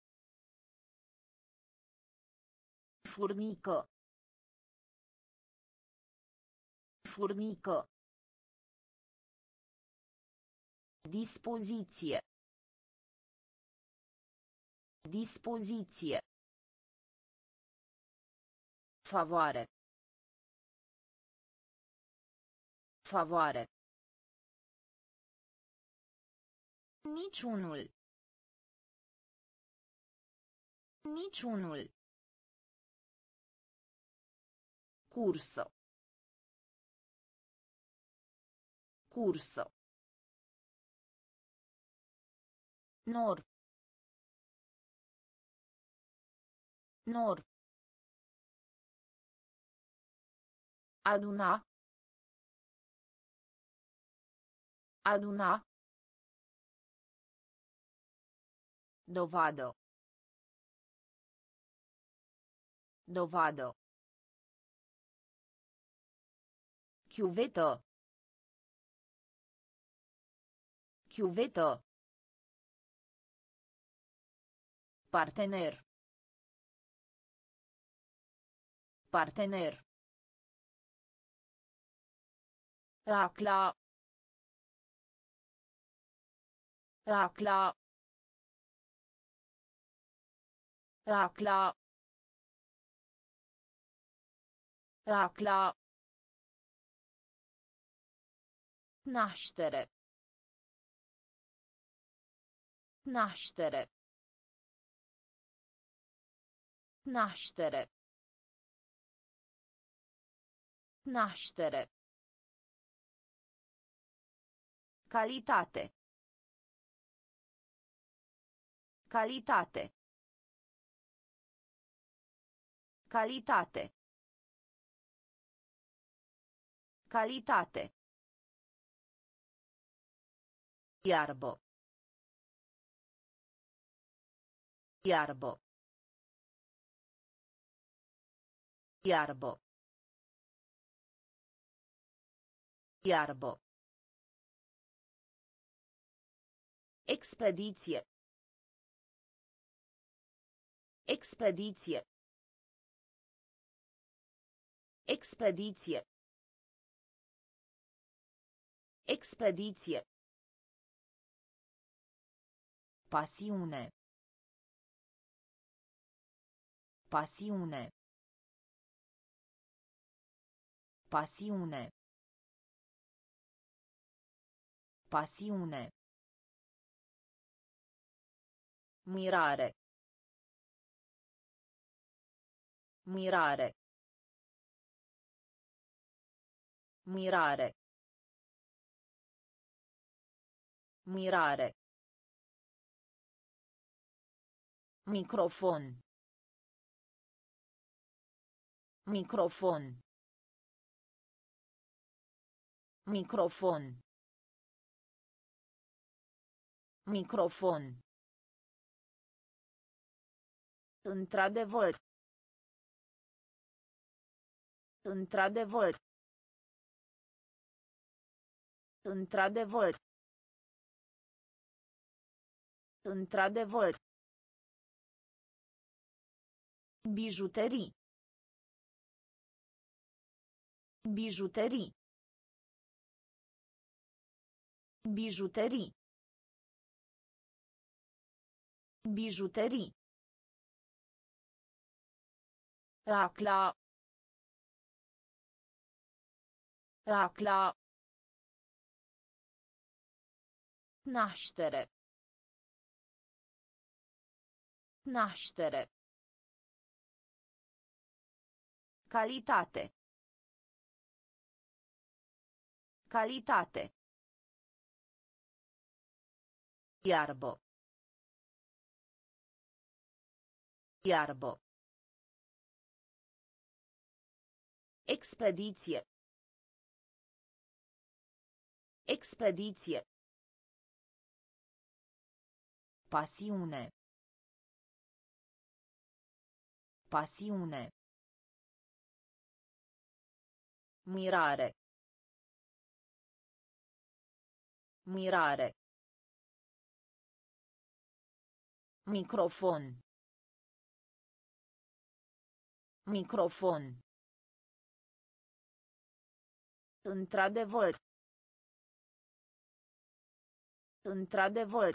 Furnică. Furnică. Dispoziție. Dispoziție. Favoare. Favoare. Niciunul. Niciunul. Cursă. Cursă. Nor. Nor. Aduna. Aduna. Dovadă. Dovadă. Chiuvetă. Chiuvetă. Partener. Partener. Racla. Racla. Racla. Racla. Naștere. Naștere. Naștere. Naștere. Calitate. Calitate. Calitate. Calitate. Iarbă. Iarbă. Iarbă. Iarbă. Expediție. Expediție. Expediție. Expediție. Pasiune. Pasiune. Pasiune. Pasiune. Mirare. Mirare. Mirare. Mirare. Microfon. Microfon. Microfon. Microfon. Într-adevăr. Într-adevăr. Într-adevăr. Într-adevăr. Bijuterii. Bijuterii. Bijuterii. Bijuterii. Racla. Racla. Naștere. Naștere. Calitate. Calitate. Iarbă. Iarbă. Expediție. Expediție. Pasiune. Pasiune. Mirare. Mirare. Microfon. Microfon. Într-adevăr. Într-adevăr.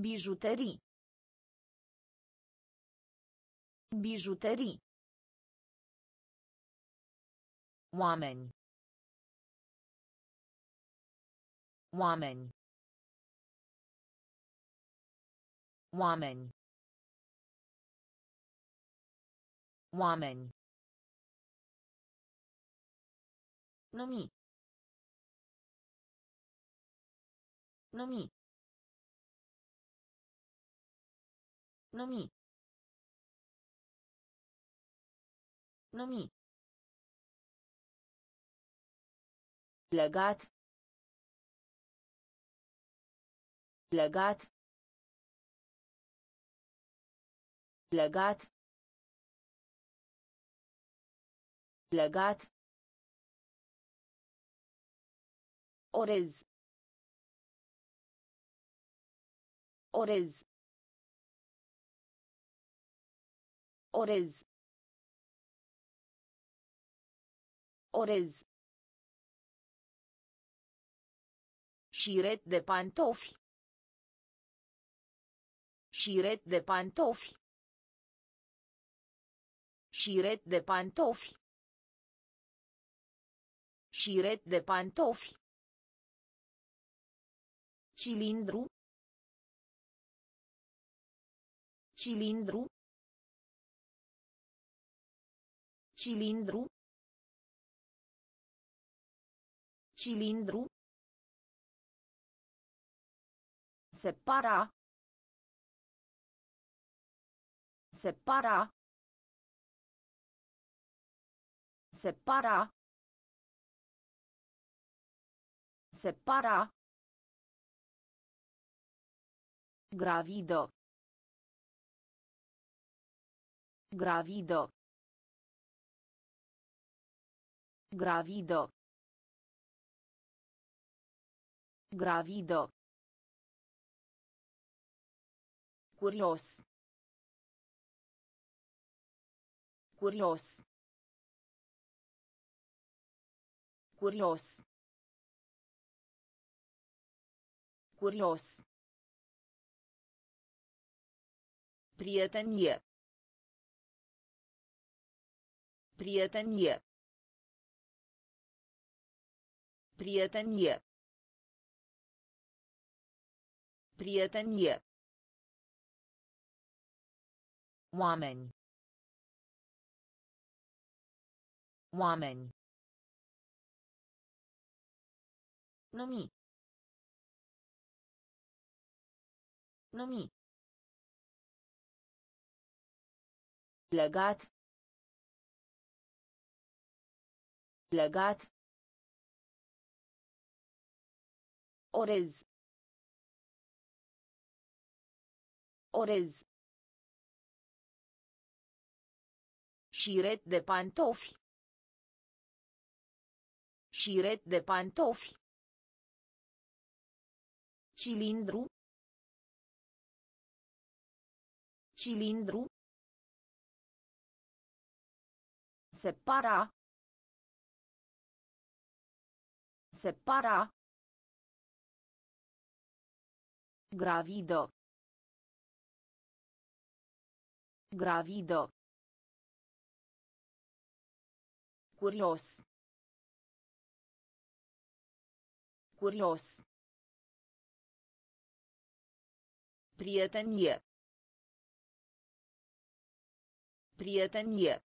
Bijuterii. Bijuterii. Oameni. Oameni. Oameni. Oameni. Numi. Numi. Numi. Numi. Legat. Legat. Legat. Legat. Orez. Orez. Orez. Orez. Șiret de pantofi. Șiret de pantofi. Șiret de pantofi. Șiret de pantofi. Cilindru. Cilindru. Cilindru. Cilindru. Separa. Separa. Separa. Separa. Gravido. Gravido. Gravido. Gravido. Curios. Curios. Curios. Curios. Prietenie. Prietenie. Prietenie. Prietenie. Oameni. Oameni. Numi. Numi. Legat. Legat. Orez. Orez. Șiret de pantofi. Șiret de pantofi. Cilindru. Cilindru. Separa. Separa. Gravido. Gravido. Curios. Curios. Prietenie. Prietenie.